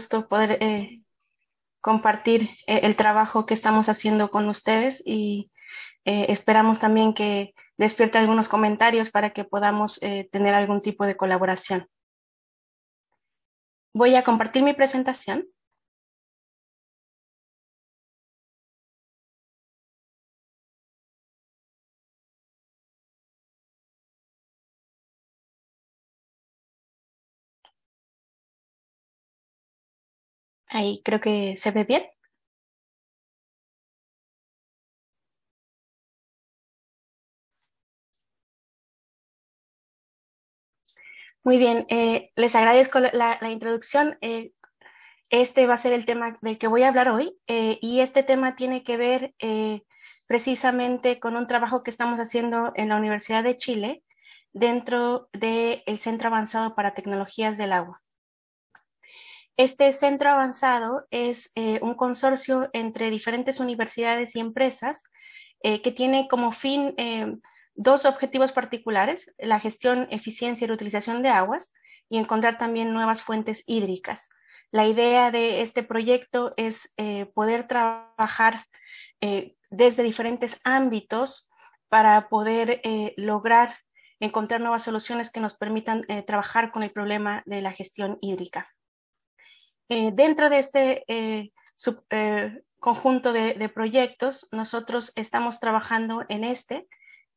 gusto poder eh, compartir eh, el trabajo que estamos haciendo con ustedes y eh, esperamos también que despierte algunos comentarios para que podamos tener algún tipo de colaboración. Voy a compartir mi presentación. Ahí creo que se ve bien. Muy bien, eh, les agradezco la, introducción. Eh, este va a ser el tema del que voy a hablar hoy eh, y este tema tiene que ver precisamente con un trabajo que estamos haciendo en la Universidad de Chile dentro del Centro Avanzado para Tecnologías del Agua. Este centro avanzado es eh, un consorcio entre diferentes universidades y empresas eh, que tiene como fin eh, dos objetivos particulares, la gestión, eficiencia y reutilización de aguas y encontrar también nuevas fuentes hídricas. La idea de este proyecto es poder trabajar desde diferentes ámbitos para poder lograr encontrar nuevas soluciones que nos permitan trabajar con el problema de la gestión hídrica. Eh, dentro de este eh, eh, conjunto de, proyectos, nosotros estamos trabajando en este,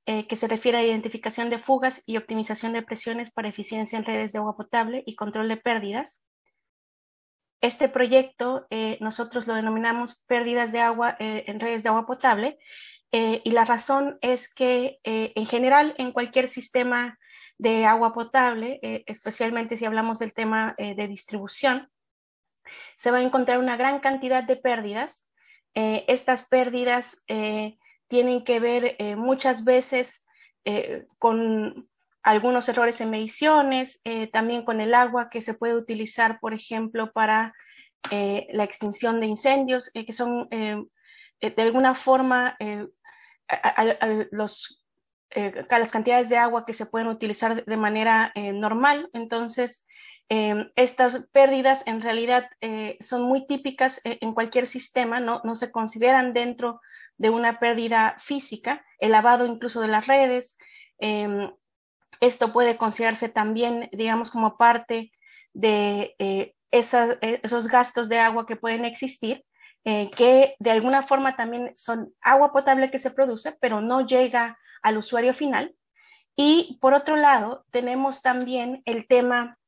que se refiere a identificación de fugas y optimización de presiones para eficiencia en redes de agua potable y control de pérdidas. Este proyecto nosotros lo denominamos pérdidas de agua en redes de agua potable y la razón es que en general en cualquier sistema de agua potable, especialmente si hablamos del tema de distribución, se va a encontrar una gran cantidad de pérdidas. Eh, estas pérdidas eh, tienen que ver eh, muchas veces con algunos errores en mediciones, también con el agua que se puede utilizar, por ejemplo, para la extinción de incendios, que son de alguna forma los, las cantidades de agua que se pueden utilizar de manera normal. Entonces, Em, estas pérdidas en realidad eh, son muy típicas eh, en cualquier sistema, ¿no? no se consideran dentro de una pérdida física, el lavado incluso de las redes. Em, esto puede considerarse también, digamos, como parte de eh, esos gastos de agua que pueden existir, que de alguna forma también son agua potable que se produce, pero no llega al usuario final. Y por otro lado, tenemos también el tema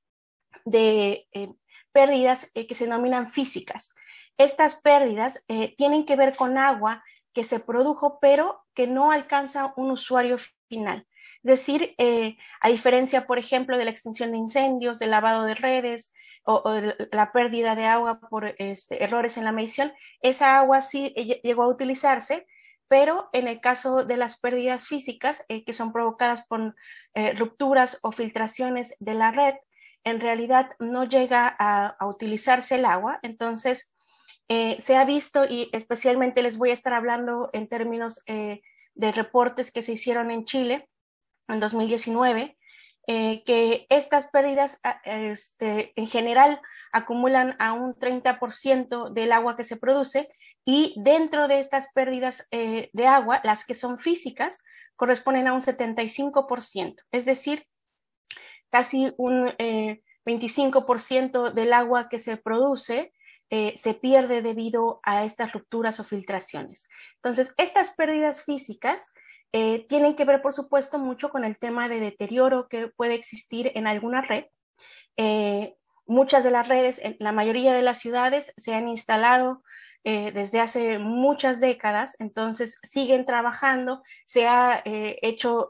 de eh, pérdidas eh, que se denominan físicas. Estas pérdidas eh, tienen que ver con agua que se produjo, pero que no alcanza un usuario final. Es decir, a diferencia, por ejemplo, de la extinción de incendios, del lavado de redes o, de la pérdida de agua por este, errores en la medición, esa agua sí llegó a utilizarse, pero en el caso de las pérdidas físicas que son provocadas por rupturas o filtraciones de la red, en realidad no llega a, utilizarse el agua. Entonces, eh, se ha visto, y especialmente les voy a estar hablando en términos eh, de reportes que se hicieron en Chile en 2019, eh, que estas pérdidas este, en general acumulan a un 30% del agua que se produce y dentro de estas pérdidas de agua, las que son físicas, corresponden a un 75%. Es decir, casi un 25% eh, del agua que se produce eh, se pierde debido a estas rupturas o filtraciones. Entonces, estas pérdidas físicas eh, tienen que ver, por supuesto, mucho con el tema de deterioro que puede existir en alguna red. muchas de las redes, en la mayoría de las ciudades, se han instalado desde hace muchas décadas, entonces siguen trabajando, se ha hecho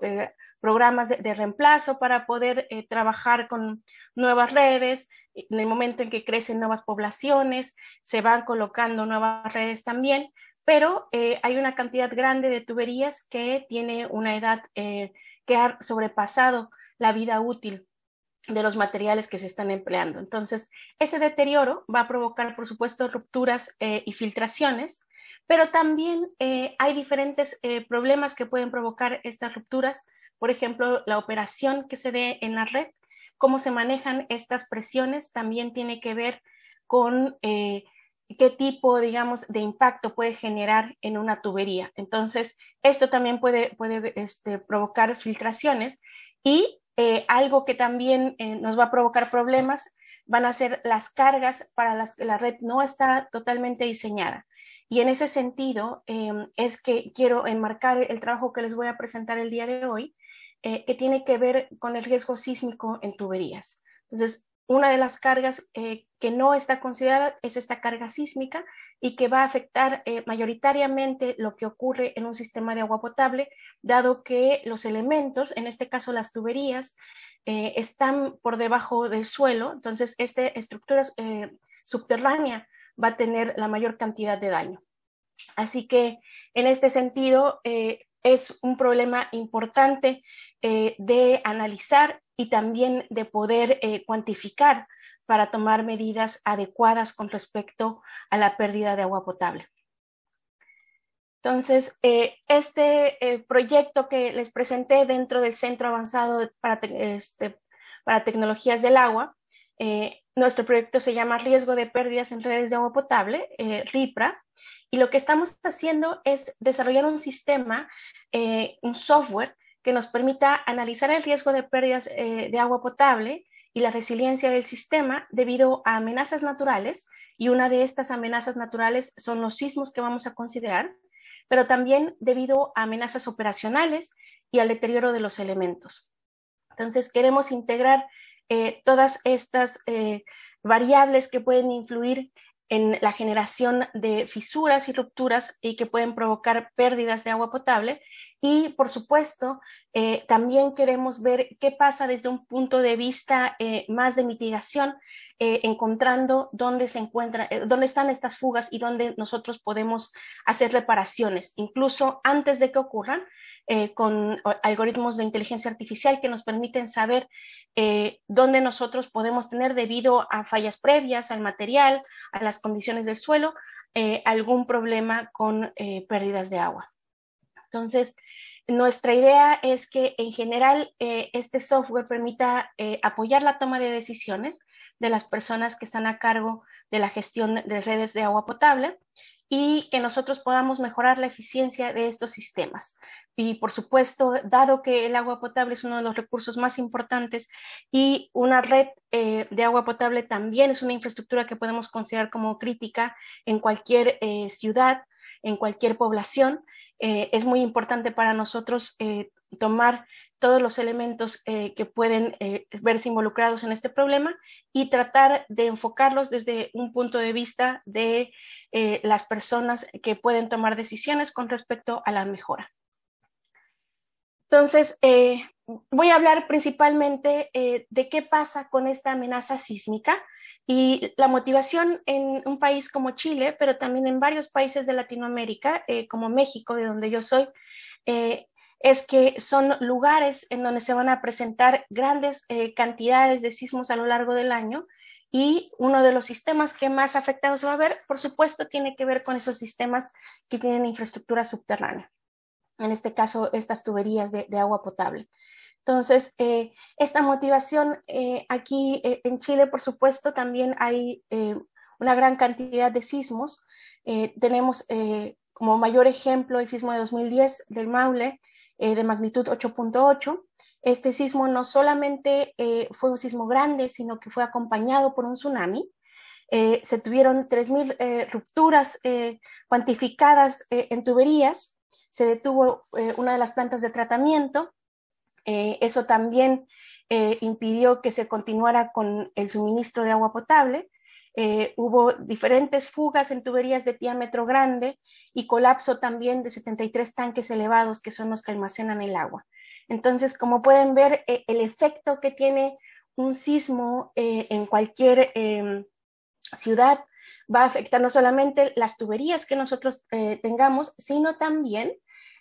programas de, reemplazo para poder eh, trabajar con nuevas redes. En el momento en que crecen nuevas poblaciones, se van colocando nuevas redes también, pero eh, hay una cantidad grande de tuberías que tiene una edad eh, que ha sobrepasado la vida útil de los materiales que se están empleando. Entonces, ese deterioro va a provocar, por supuesto, rupturas y filtraciones, pero también hay diferentes problemas que pueden provocar estas rupturas por ejemplo, la operación que se dé en la red, cómo se manejan estas presiones, también tiene que ver con qué tipo, digamos, de impacto puede generar en una tubería. Entonces, esto también puede, puede este, provocar filtraciones y eh, algo que también eh, nos va a provocar problemas van a ser las cargas para las que la red no está totalmente diseñada. Y en ese sentido em, es que quiero enmarcar el trabajo que les voy a presentar el día de hoy, eh, que tiene que ver con el riesgo sísmico en tuberías. Entonces, una de las cargas eh, que no está considerada es esta carga sísmica y que va a afectar eh, mayoritariamente lo que ocurre en un sistema de agua potable, dado que los elementos, en este caso las tuberías, están por debajo del suelo, entonces esta estructura subterránea va a tener la mayor cantidad de daño. Así que en este sentido es un problema importante de analizar y también de poder eh, cuantificar para tomar medidas adecuadas con respecto a la pérdida de agua potable. Entonces, eh, este eh, proyecto que les presenté dentro del Centro Avanzado para, este, para Tecnologías del Agua, nuestro proyecto se llama Riesgo de Pérdidas en Redes de Agua Potable, RIPRA, y lo que estamos haciendo es desarrollar un sistema, un software que nos permita analizar el riesgo de pérdidas eh, de agua potable y la resiliencia del sistema debido a amenazas naturales, y una de estas amenazas naturales son los sismos que vamos a considerar, pero también debido a amenazas operacionales y al deterioro de los elementos. Entonces, queremos integrar eh, todas estas eh, variables que pueden influir en la generación de fisuras y rupturas y que pueden provocar pérdidas de agua potable. Y, por supuesto, eh, también queremos ver qué pasa desde un punto de vista eh, más de mitigación, eh, encontrando dónde se encuentran, dónde están estas fugas y dónde nosotros podemos hacer reparaciones, incluso antes de que ocurran, con algoritmos de inteligencia artificial que nos permiten saber dónde nosotros podemos tener debido a fallas previas al material, a las condiciones del suelo, algún problema con pérdidas de agua. Entonces, nuestra idea es que en general eh, este software permita eh, apoyar la toma de decisiones de las personas que están a cargo de la gestión de redes de agua potable y que nosotros podamos mejorar la eficiencia de estos sistemas. Y por supuesto, dado que el agua potable es uno de los recursos más importantes y una red eh, de agua potable también es una infraestructura que podemos considerar como crítica en cualquier ciudad, en cualquier población, eh, es muy importante para nosotros eh, tomar todos los elementos eh, que pueden verse involucrados en este problema y tratar de enfocarlos desde un punto de vista de las personas que pueden tomar decisiones con respecto a la mejora. Entonces, voy a hablar principalmente de qué pasa con esta amenaza sísmica y la motivación en un país como Chile, pero también en varios países de Latinoamérica, eh, como México, de donde yo soy, eh, es que son lugares en donde se van a presentar grandes eh, cantidades de sismos a lo largo del año y uno de los sistemas que más afectados va a ver, por supuesto, tiene que ver con esos sistemas que tienen infraestructura subterránea. En este caso, estas tuberías de agua potable. Entonces, eh, esta motivación eh, aquí eh, en Chile, por supuesto, también hay una gran cantidad de sismos. tenemos como mayor ejemplo el sismo de 2010 del Maule de magnitud 8.8. Este sismo no solamente fue un sismo grande, sino que fue acompañado por un tsunami. se tuvieron 3.000 rupturas cuantificadas en tuberías. Se detuvo una de las plantas de tratamiento eh, eso también eh, impidió que se continuara con el suministro de agua potable. Eh, hubo diferentes fugas en tuberías de diámetro grande y colapso también de 73 tanques elevados que son los que almacenan el agua. Entonces, como pueden ver, el efecto que tiene un sismo en cualquier em, ciudad va a afectar no solamente las tuberías que nosotros tengamos, sino también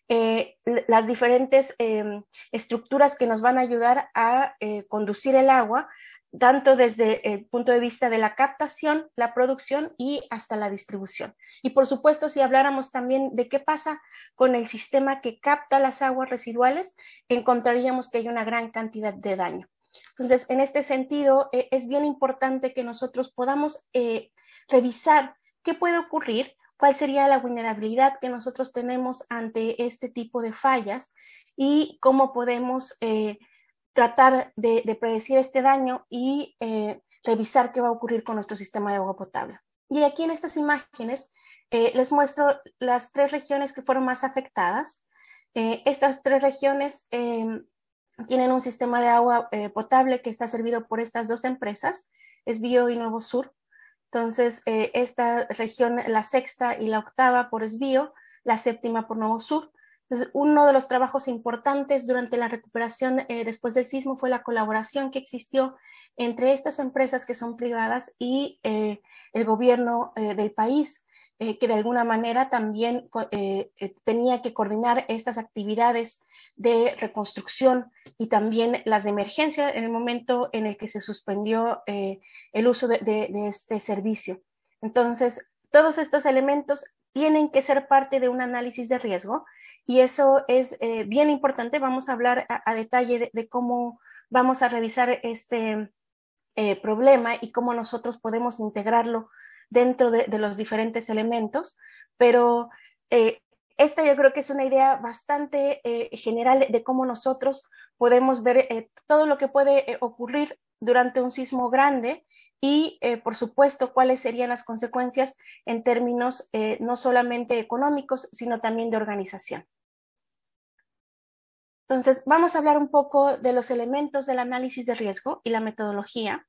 eh, las diferentes em, estructuras que nos van a ayudar a eh, conducir el agua, tanto desde el punto de vista de la captación, la producción y hasta la distribución. Y por supuesto, si habláramos también de qué pasa con el sistema que capta las aguas residuales, encontraríamos que hay una gran cantidad de daño. Entonces, en este sentido, eh, es bien importante que nosotros podamos revisar qué puede ocurrir, cuál sería la vulnerabilidad que nosotros tenemos ante este tipo de fallas y cómo podemos eh, tratar de, predecir este daño y eh, revisar qué va a ocurrir con nuestro sistema de agua potable. Y aquí en estas imágenes eh, les muestro las tres regiones que fueron más afectadas. estas tres regiones tienen un sistema de agua potable que está servido por estas dos empresas, es Bio y Nuevo Sur. Entonces, esta región, la sexta y la octava por Esbio, la séptima por Nuevo Sur. Entonces, uno de los trabajos importantes durante la recuperación eh, después del sismo fue la colaboración que existió entre estas empresas que son privadas y eh, el gobierno eh, del país, que de alguna manera también tenía que coordinar estas actividades de reconstrucción y también las de emergencia en el momento en el que se suspendió el uso de este servicio. Entonces, todos estos elementos tienen que ser parte de un análisis de riesgo y eso es eh, bien importante. Vamos a hablar a, detalle de, cómo vamos a revisar este eh, problema y cómo nosotros podemos integrarlo dentro de, los diferentes elementos, pero eh, esta yo creo que es una idea bastante general de cómo nosotros podemos ver todo lo que puede ocurrir durante un sismo grande y, por supuesto, cuáles serían las consecuencias en términos no solamente económicos, sino también de organización. Entonces, vamos a hablar un poco de los elementos del análisis de riesgo y la metodología.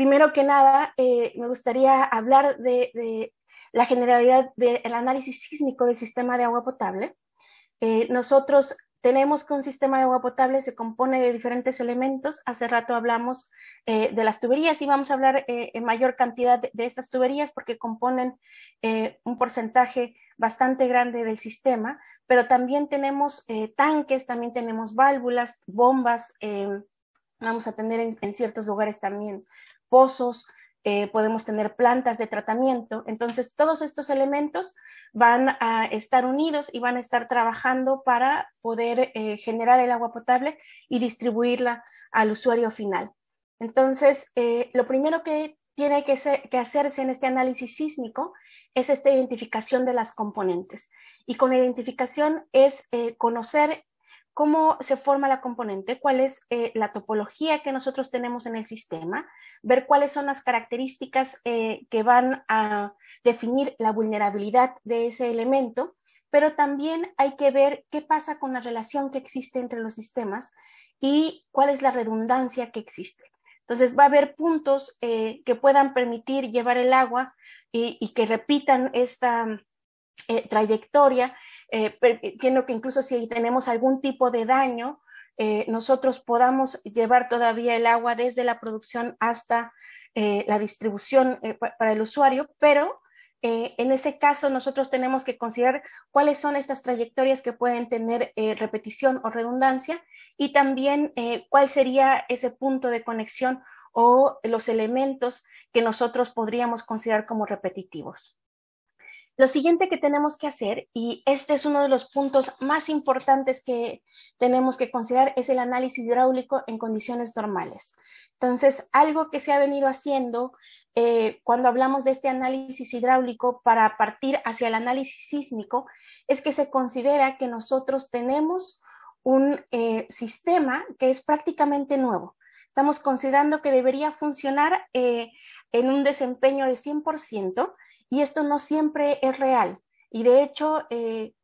Primero que nada, eh, me gustaría hablar de, la generalidad del análisis sísmico del sistema de agua potable. Eh, nosotros tenemos que un sistema de agua potable se compone de diferentes elementos. Hace rato hablamos eh, de las tuberías y vamos a hablar en mayor cantidad de, de, estas tuberías porque componen un porcentaje bastante grande del sistema, pero también tenemos eh, tanques, también tenemos válvulas, bombas, eh, vamos a tener en, ciertos lugares también pozos, eh, podemos tener plantas de tratamiento. Entonces, todos estos elementos van a estar unidos y van a estar trabajando para poder generar el agua potable y distribuirla al usuario final. Entonces, lo primero que tiene que, que hacerse en este análisis sísmico es esta identificación de las componentes. Y con la identificación es eh, conocer cómo se forma la componente, cuál es eh, la topología que nosotros tenemos en el sistema, ver cuáles son las características eh, que van a definir la vulnerabilidad de ese elemento, pero también hay que ver qué pasa con la relación que existe entre los sistemas y cuál es la redundancia que existe. Entonces va a haber puntos que puedan permitir llevar el agua y que repitan esta, eh, trayectoria, eh, que incluso si tenemos algún tipo de daño, eh, nosotros podamos llevar todavía el agua desde la producción hasta la distribución para el usuario, pero en ese caso nosotros tenemos que considerar cuáles son estas trayectorias que pueden tener repetición o redundancia y también cuál sería ese punto de conexión o los elementos que nosotros podríamos considerar como repetitivos. Lo siguiente que tenemos que hacer, y este es uno de los puntos más importantes que tenemos que considerar, es el análisis hidráulico en condiciones normales. Entonces, algo que se ha venido haciendo eh, cuando hablamos de este análisis hidráulico para partir hacia el análisis sísmico, es que se considera que nosotros tenemos un eh, sistema que es prácticamente nuevo. Estamos considerando que debería funcionar eh, en un desempeño de 100%, y esto no siempre es real. Y de hecho, eh,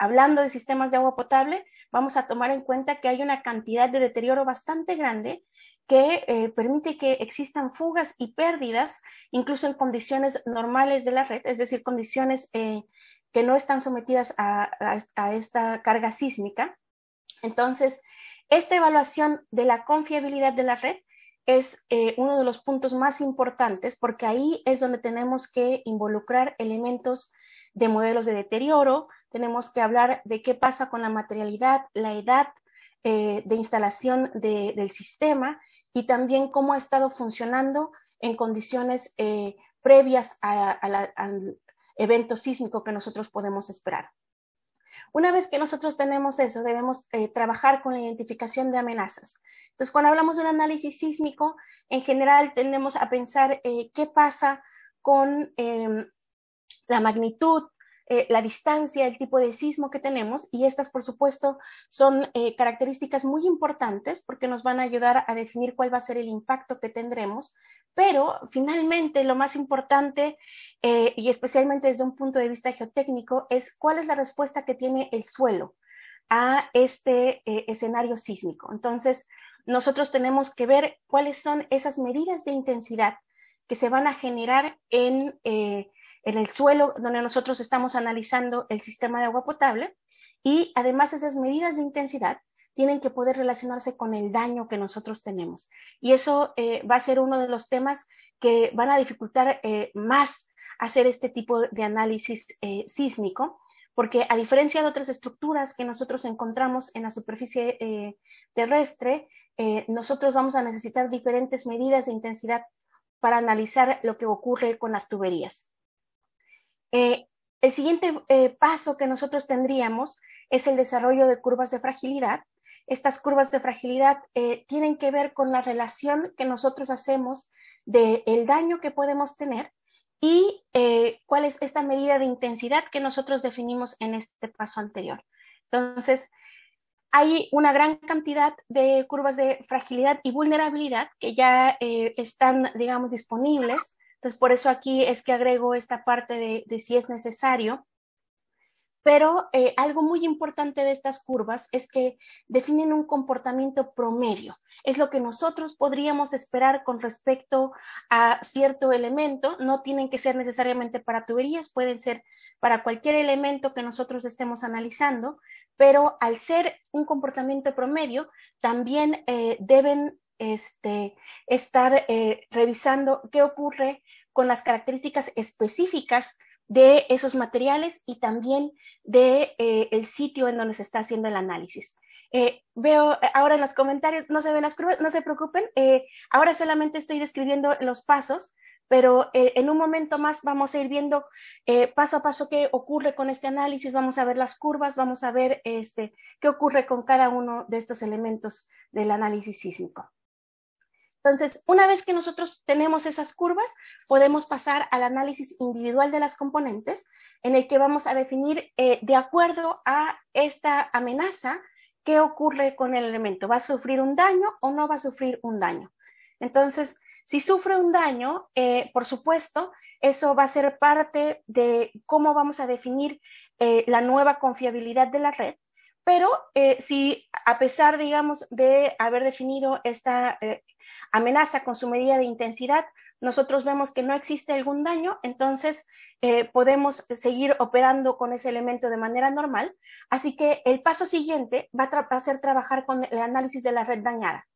hablando de sistemas de agua potable, vamos a tomar en cuenta que hay una cantidad de deterioro bastante grande que eh, permite que existan fugas y pérdidas, incluso en condiciones normales de la red, es decir, condiciones eh, que no están sometidas a, esta carga sísmica. Entonces, esta evaluación de la confiabilidad de la red es eh, uno de los puntos más importantes porque ahí es donde tenemos que involucrar elementos de modelos de deterioro, tenemos que hablar de qué pasa con la materialidad, la edad eh, de instalación del sistema y también cómo ha estado funcionando en condiciones eh, previas al evento sísmico que nosotros podemos esperar. Una vez que nosotros tenemos eso, debemos trabajar con la identificación de amenazas. Entonces, cuando hablamos de un análisis sísmico, en general tendemos a pensar eh, qué pasa con em, la magnitud, eh, la distancia, el tipo de sismo que tenemos y estas, por supuesto, son eh, características muy importantes porque nos van a ayudar a definir cuál va a ser el impacto que tendremos, pero finalmente lo más importante y especialmente desde un punto de vista geotécnico es cuál es la respuesta que tiene el suelo a este escenario sísmico. Entonces, nosotros tenemos que ver cuáles son esas medidas de intensidad que se van a generar en en el suelo donde nosotros estamos analizando el sistema de agua potable y además esas medidas de intensidad tienen que poder relacionarse con el daño que nosotros tenemos. Y eso eh, va a ser uno de los temas que van a dificultar eh, más hacer este tipo de análisis eh, sísmico, porque a diferencia de otras estructuras que nosotros encontramos en la superficie terrestre, nosotros vamos a necesitar diferentes medidas de intensidad para analizar lo que ocurre con las tuberías. Eh, el siguiente eh, paso que nosotros tendríamos es el desarrollo de curvas de fragilidad. Estas curvas de fragilidad eh, tienen que ver con la relación que nosotros hacemos del daño que podemos tener y cuál es esta medida de intensidad que nosotros definimos en este paso anterior. Entonces, hay una gran cantidad de curvas de fragilidad y vulnerabilidad que ya están, digamos, disponibles entonces, por eso aquí es que agrego esta parte de, si es necesario. Pero eh, algo muy importante de estas curvas es que definen un comportamiento promedio. Es lo que nosotros podríamos esperar con respecto a cierto elemento. No tienen que ser necesariamente para tuberías, pueden ser para cualquier elemento que nosotros estemos analizando, pero al ser un comportamiento promedio, también eh, deben este, estar eh, revisando qué ocurre con las características específicas de esos materiales y también de eh, el sitio en donde se está haciendo el análisis. Eh, veo ahora en los comentarios, no se ven las curvas, no se preocupen, ahora solamente estoy describiendo los pasos, pero en un momento más vamos a ir viendo paso a paso qué ocurre con este análisis, vamos a ver las curvas, vamos a ver este, qué ocurre con cada uno de estos elementos del análisis sísmico. Entonces, una vez que nosotros tenemos esas curvas, podemos pasar al análisis individual de las componentes, en el que vamos a definir eh, de acuerdo a esta amenaza qué ocurre con el elemento. ¿Va a sufrir un daño o no va a sufrir un daño? Entonces, si sufre un daño, eh, por supuesto, eso va a ser parte de cómo vamos a definir eh, la nueva confiabilidad de la red. Pero si a pesar, digamos, de haber definido esta, amenaza con su medida de intensidad, nosotros vemos que no existe algún daño, entonces eh, podemos seguir operando con ese elemento de manera normal. Así que el paso siguiente va a, ser trabajar con el análisis de la red dañada.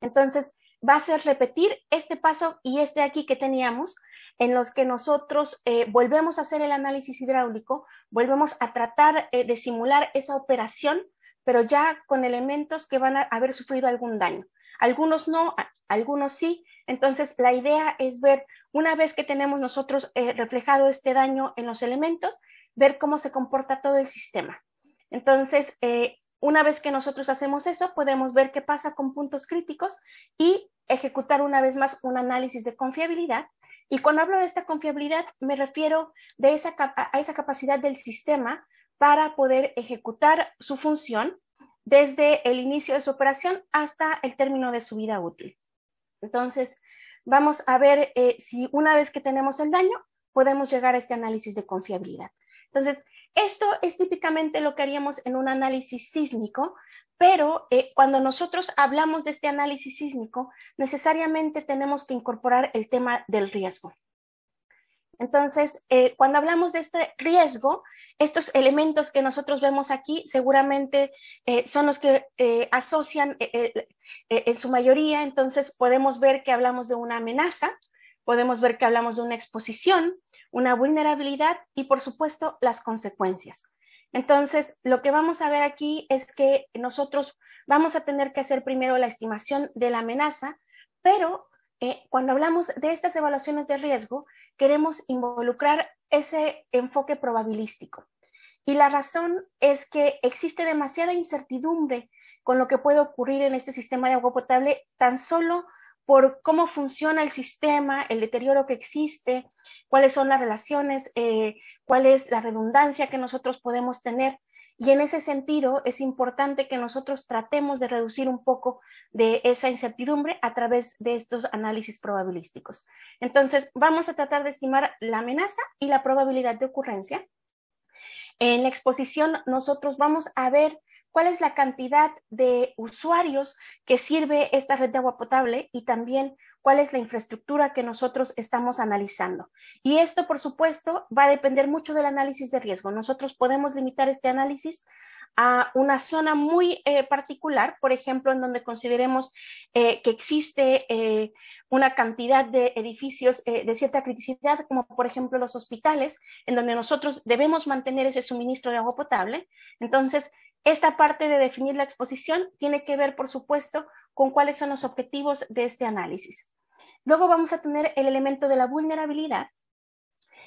Entonces, va a ser repetir este paso y este aquí que teníamos, en los que nosotros eh, volvemos a hacer el análisis hidráulico, volvemos a tratar eh, de simular esa operación, pero ya con elementos que van a haber sufrido algún daño. Algunos no, algunos sí. Entonces, la idea es ver, una vez que tenemos nosotros eh, reflejado este daño en los elementos, ver cómo se comporta todo el sistema. Entonces, eh, una vez que nosotros hacemos eso, podemos ver qué pasa con puntos críticos y ejecutar una vez más un análisis de confiabilidad. Y cuando hablo de esta confiabilidad, me refiero a esa capacidad del sistema para poder ejecutar su función desde el inicio de su operación hasta el término de su vida útil. Entonces, vamos a ver eh, si una vez que tenemos el daño, podemos llegar a este análisis de confiabilidad. Entonces, esto es típicamente lo que haríamos en un análisis sísmico, pero eh, cuando nosotros hablamos de este análisis sísmico, necesariamente tenemos que incorporar el tema del riesgo. Entonces, eh, cuando hablamos de este riesgo, estos elementos que nosotros vemos aquí seguramente eh, son los que asocian en su mayoría, entonces podemos ver que hablamos de una amenaza, podemos ver que hablamos de una exposición, una vulnerabilidad y por supuesto las consecuencias. Entonces, lo que vamos a ver aquí es que nosotros vamos a tener que hacer primero la estimación de la amenaza, pero eh, cuando hablamos de estas evaluaciones de riesgo, queremos involucrar ese enfoque probabilístico. Y la razón es que existe demasiada incertidumbre con lo que puede ocurrir en este sistema de agua potable tan solo por cómo funciona el sistema, el deterioro que existe, cuáles son las relaciones, eh, cuál es la redundancia que nosotros podemos tener. Y en ese sentido es importante que nosotros tratemos de reducir un poco de esa incertidumbre a través de estos análisis probabilísticos. Entonces, vamos a tratar de estimar la amenaza y la probabilidad de ocurrencia. En la exposición nosotros vamos a ver cuál es la cantidad de usuarios que sirve esta red de agua potable y también cuál es la infraestructura que nosotros estamos analizando. Y esto, por supuesto, va a depender mucho del análisis de riesgo. Nosotros podemos limitar este análisis a una zona muy eh, particular, por ejemplo, en donde consideremos eh, que existe eh, una cantidad de edificios de cierta criticidad, como por ejemplo los hospitales, en donde nosotros debemos mantener ese suministro de agua potable. Entonces, esta parte de definir la exposición tiene que ver, por supuesto, con cuáles son los objetivos de este análisis. Luego vamos a tener el elemento de la vulnerabilidad.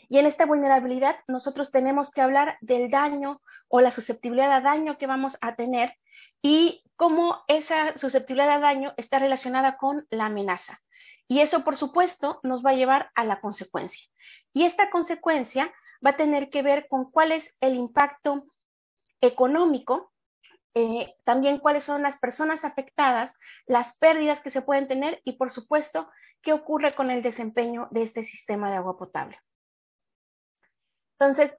Y en esta vulnerabilidad nosotros tenemos que hablar del daño o la susceptibilidad a daño que vamos a tener y cómo esa susceptibilidad a daño está relacionada con la amenaza. Y eso, por supuesto, nos va a llevar a la consecuencia. Y esta consecuencia va a tener que ver con cuál es el impacto económico, eh, también cuáles son las personas afectadas, las pérdidas que se pueden tener y, por supuesto, qué ocurre con el desempeño de este sistema de agua potable. Entonces,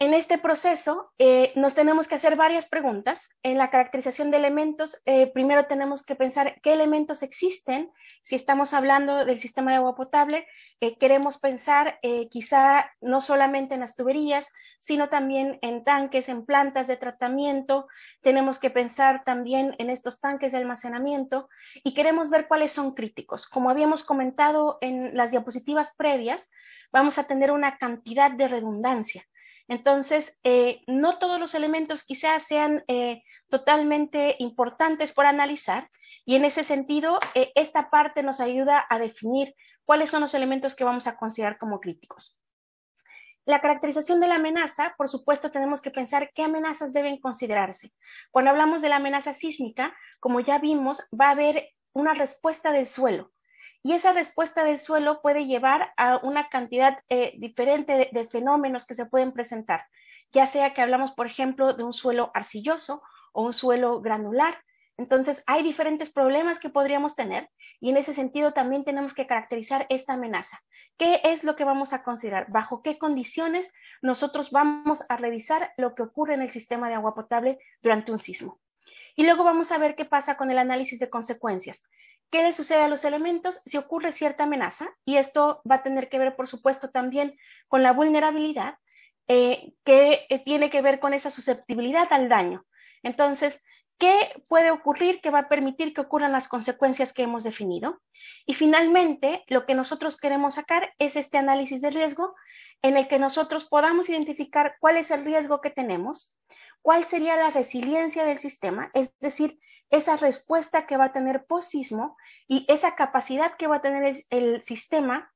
en este proceso eh, nos tenemos que hacer varias preguntas. En la caracterización de elementos, eh, primero tenemos que pensar qué elementos existen. Si estamos hablando del sistema de agua potable, eh, queremos pensar quizá no solamente en las tuberías, sino también en tanques, en plantas de tratamiento. Tenemos que pensar también en estos tanques de almacenamiento y queremos ver cuáles son críticos. Como habíamos comentado en las diapositivas previas, vamos a tener una cantidad de redundancia. Entonces, eh, no todos los elementos quizás sean eh, totalmente importantes por analizar y en ese sentido, eh, esta parte nos ayuda a definir cuáles son los elementos que vamos a considerar como críticos. La caracterización de la amenaza, por supuesto, tenemos que pensar qué amenazas deben considerarse. Cuando hablamos de la amenaza sísmica, como ya vimos, va a haber una respuesta del suelo y esa respuesta del suelo puede llevar a una cantidad eh, diferente de, fenómenos que se pueden presentar, ya sea que hablamos, por ejemplo, de un suelo arcilloso o un suelo granular. Entonces, hay diferentes problemas que podríamos tener y en ese sentido también tenemos que caracterizar esta amenaza. ¿Qué es lo que vamos a considerar? ¿Bajo qué condiciones nosotros vamos a revisar lo que ocurre en el sistema de agua potable durante un sismo? Y luego vamos a ver qué pasa con el análisis de consecuencias. ¿Qué le sucede a los elementos si ocurre cierta amenaza? Y esto va a tener que ver, por supuesto, también con la vulnerabilidad, eh, que eh, tiene que ver con esa susceptibilidad al daño. Entonces, ¿qué puede ocurrir que va a permitir que ocurran las consecuencias que hemos definido? Y finalmente, lo que nosotros queremos sacar es este análisis de riesgo en el que nosotros podamos identificar cuál es el riesgo que tenemos, cuál sería la resiliencia del sistema, es decir, esa respuesta que va a tener post-sismo y esa capacidad que va a tener el, sistema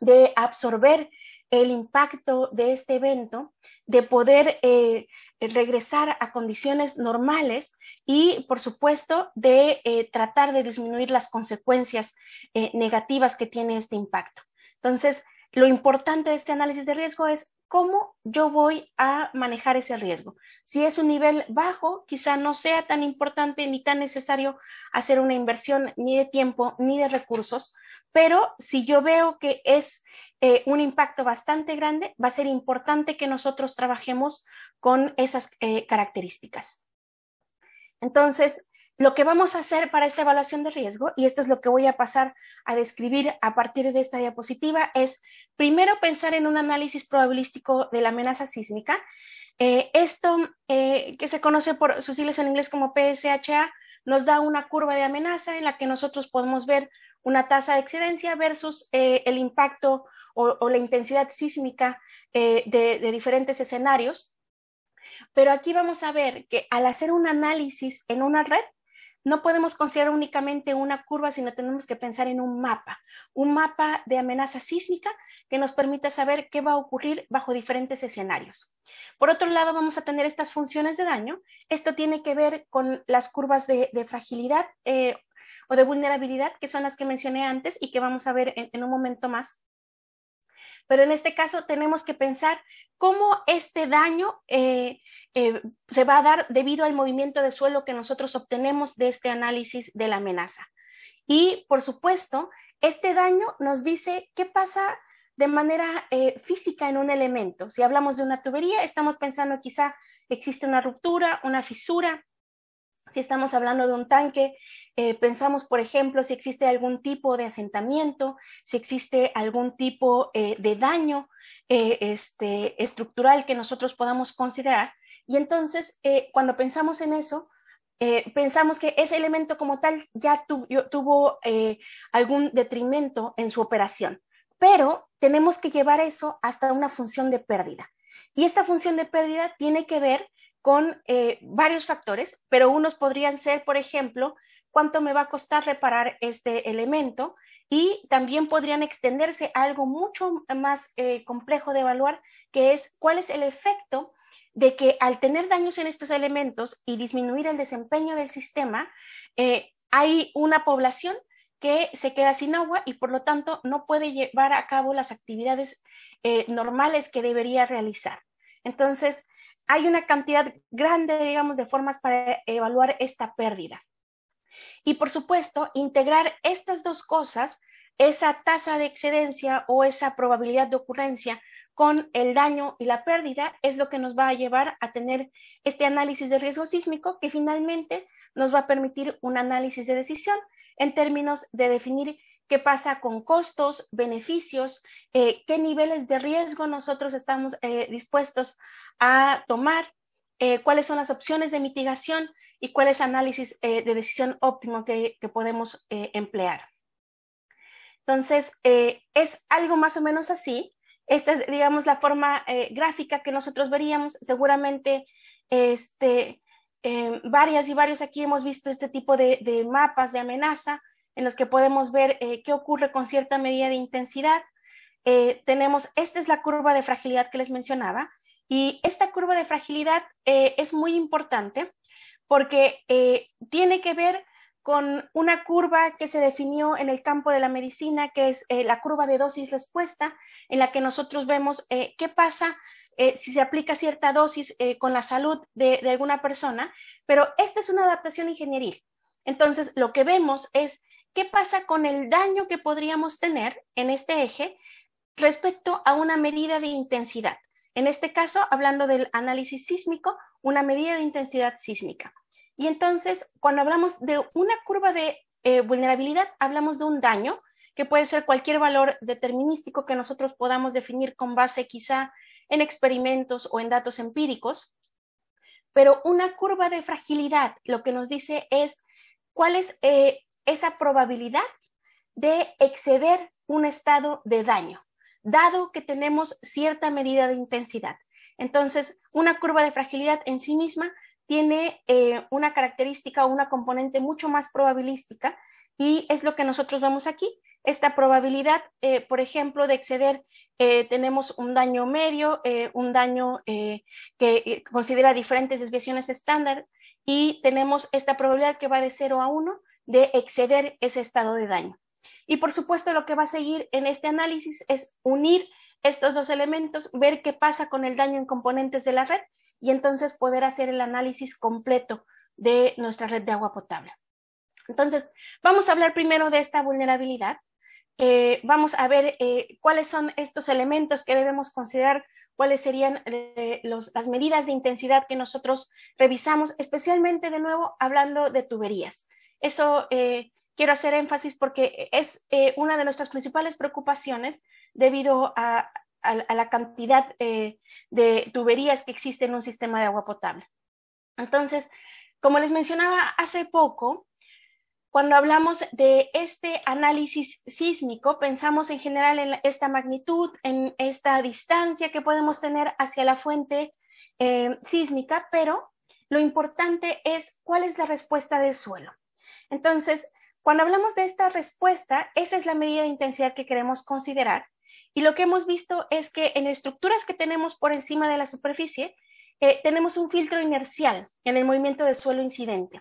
de absorber el impacto de este evento, de poder eh, regresar a condiciones normales y, por supuesto, de eh, tratar de disminuir las consecuencias eh, negativas que tiene este impacto. Entonces, lo importante de este análisis de riesgo es cómo yo voy a manejar ese riesgo. Si es un nivel bajo, quizá no sea tan importante ni tan necesario hacer una inversión ni de tiempo ni de recursos, pero si yo veo que es eh, un impacto bastante grande, va a ser importante que nosotros trabajemos con esas eh, características. Entonces, lo que vamos a hacer para esta evaluación de riesgo, y esto es lo que voy a pasar a describir a partir de esta diapositiva, es primero pensar en un análisis probabilístico de la amenaza sísmica. Eh, esto, eh, que se conoce por sus siglas en inglés como PSHA, nos da una curva de amenaza en la que nosotros podemos ver una tasa de excedencia versus eh, el impacto o, la intensidad sísmica de diferentes escenarios. Pero aquí vamos a ver que al hacer un análisis en una red, no podemos considerar únicamente una curva, sino tenemos que pensar en un mapa, un mapa de amenaza sísmica que nos permita saber qué va a ocurrir bajo diferentes escenarios. Por otro lado, vamos a tener estas funciones de daño. Esto tiene que ver con las curvas de, fragilidad. Eh, o de vulnerabilidad, que son las que mencioné antes y que vamos a ver en, un momento más. Pero en este caso tenemos que pensar cómo este daño eh, eh, se va a dar debido al movimiento de suelo que nosotros obtenemos de este análisis de la amenaza. Y, por supuesto, este daño nos dice qué pasa de manera eh, física en un elemento. Si hablamos de una tubería, estamos pensando quizá existe una ruptura, una fisura. Si estamos hablando de un tanque, eh, pensamos, por ejemplo, si existe algún tipo de asentamiento, si existe algún tipo eh, de daño este, estructural que nosotros podamos considerar. Y entonces, cuando pensamos en eso, pensamos que ese elemento como tal ya tuvo algún detrimento en su operación pero tenemos que llevar eso hasta una función de pérdida. Y esta función de pérdida tiene que ver con eh, varios factores, pero unos podrían ser, por ejemplo, cuánto me va a costar reparar este elemento y también podrían extenderse a algo mucho más eh, complejo de evaluar, que es cuál es el efecto de que al tener daños en estos elementos y disminuir el desempeño del sistema, eh, hay una población que se queda sin agua y por lo tanto no puede llevar a cabo las actividades eh, normales que debería realizar. Entonces, hay una cantidad grande, digamos, de formas para evaluar esta pérdida. Y por supuesto, integrar estas dos cosas, esa tasa de excedencia o esa probabilidad de ocurrencia con el daño y la pérdida, es lo que nos va a llevar a tener este análisis de riesgo sísmico que finalmente nos va a permitir un análisis de decisión en términos de definir qué pasa con costos, beneficios, eh, qué niveles de riesgo nosotros estamos eh, dispuestos a tomar, eh, cuáles son las opciones de mitigación y cuál es análisis de decisión óptimo que, que podemos emplear. Entonces, es algo más o menos así. Esta es, digamos, la forma gráfica que nosotros veríamos. Seguramente, este, eh, varias y varios aquí hemos visto este tipo de, mapas de amenaza en los que podemos ver eh, qué ocurre con cierta medida de intensidad. Eh, tenemos, esta es la curva de fragilidad que les mencionaba, y esta curva de fragilidad es muy importante porque tiene que ver con una curva que se definió en el campo de la medicina, que es eh, la curva de dosis-respuesta, en la que nosotros vemos eh, qué pasa eh, si se aplica cierta dosis con la salud de, de, alguna persona, pero esta es una adaptación ingenieril. Entonces, lo que vemos es qué pasa con el daño que podríamos tener en este eje respecto a una medida de intensidad. En este caso, hablando del análisis sísmico, una medida de intensidad sísmica. Y entonces, cuando hablamos de una curva de eh, vulnerabilidad, hablamos de un daño que puede ser cualquier valor determinístico que nosotros podamos definir con base quizá en experimentos o en datos empíricos. Pero una curva de fragilidad lo que nos dice es cuál es eh, esa probabilidad de exceder un estado de daño, dado que tenemos cierta medida de intensidad. Entonces, una curva de fragilidad en sí misma tiene eh, una característica o una componente mucho más probabilística y es lo que nosotros vemos aquí. Esta probabilidad, eh, por ejemplo, de exceder, eh, tenemos un daño medio, un daño que considera diferentes desviaciones estándar y tenemos esta probabilidad que va de 0 a 1 de exceder ese estado de daño. Y por supuesto, lo que va a seguir en este análisis es unir estos dos elementos, ver qué pasa con el daño en componentes de la red y entonces poder hacer el análisis completo de nuestra red de agua potable. Entonces, vamos a hablar primero de esta vulnerabilidad. Eh, vamos a ver eh, cuáles son estos elementos que debemos considerar, cuáles serían eh, las medidas de intensidad que nosotros revisamos, especialmente de nuevo hablando de tuberías. Eso quiero hacer énfasis porque es una de nuestras principales preocupaciones debido a, a, la cantidad eh, de tuberías que existen en un sistema de agua potable. Entonces, como les mencionaba hace poco, cuando hablamos de este análisis sísmico, pensamos en general en esta magnitud, en esta distancia que podemos tener hacia la fuente eh, sísmica, pero lo importante es cuál es la respuesta del suelo. Entonces, cuando hablamos de esta respuesta, esa es la medida de intensidad que queremos considerar y lo que hemos visto es que en estructuras que tenemos por encima de la superficie, eh, tenemos un filtro inercial en el movimiento del suelo incidente.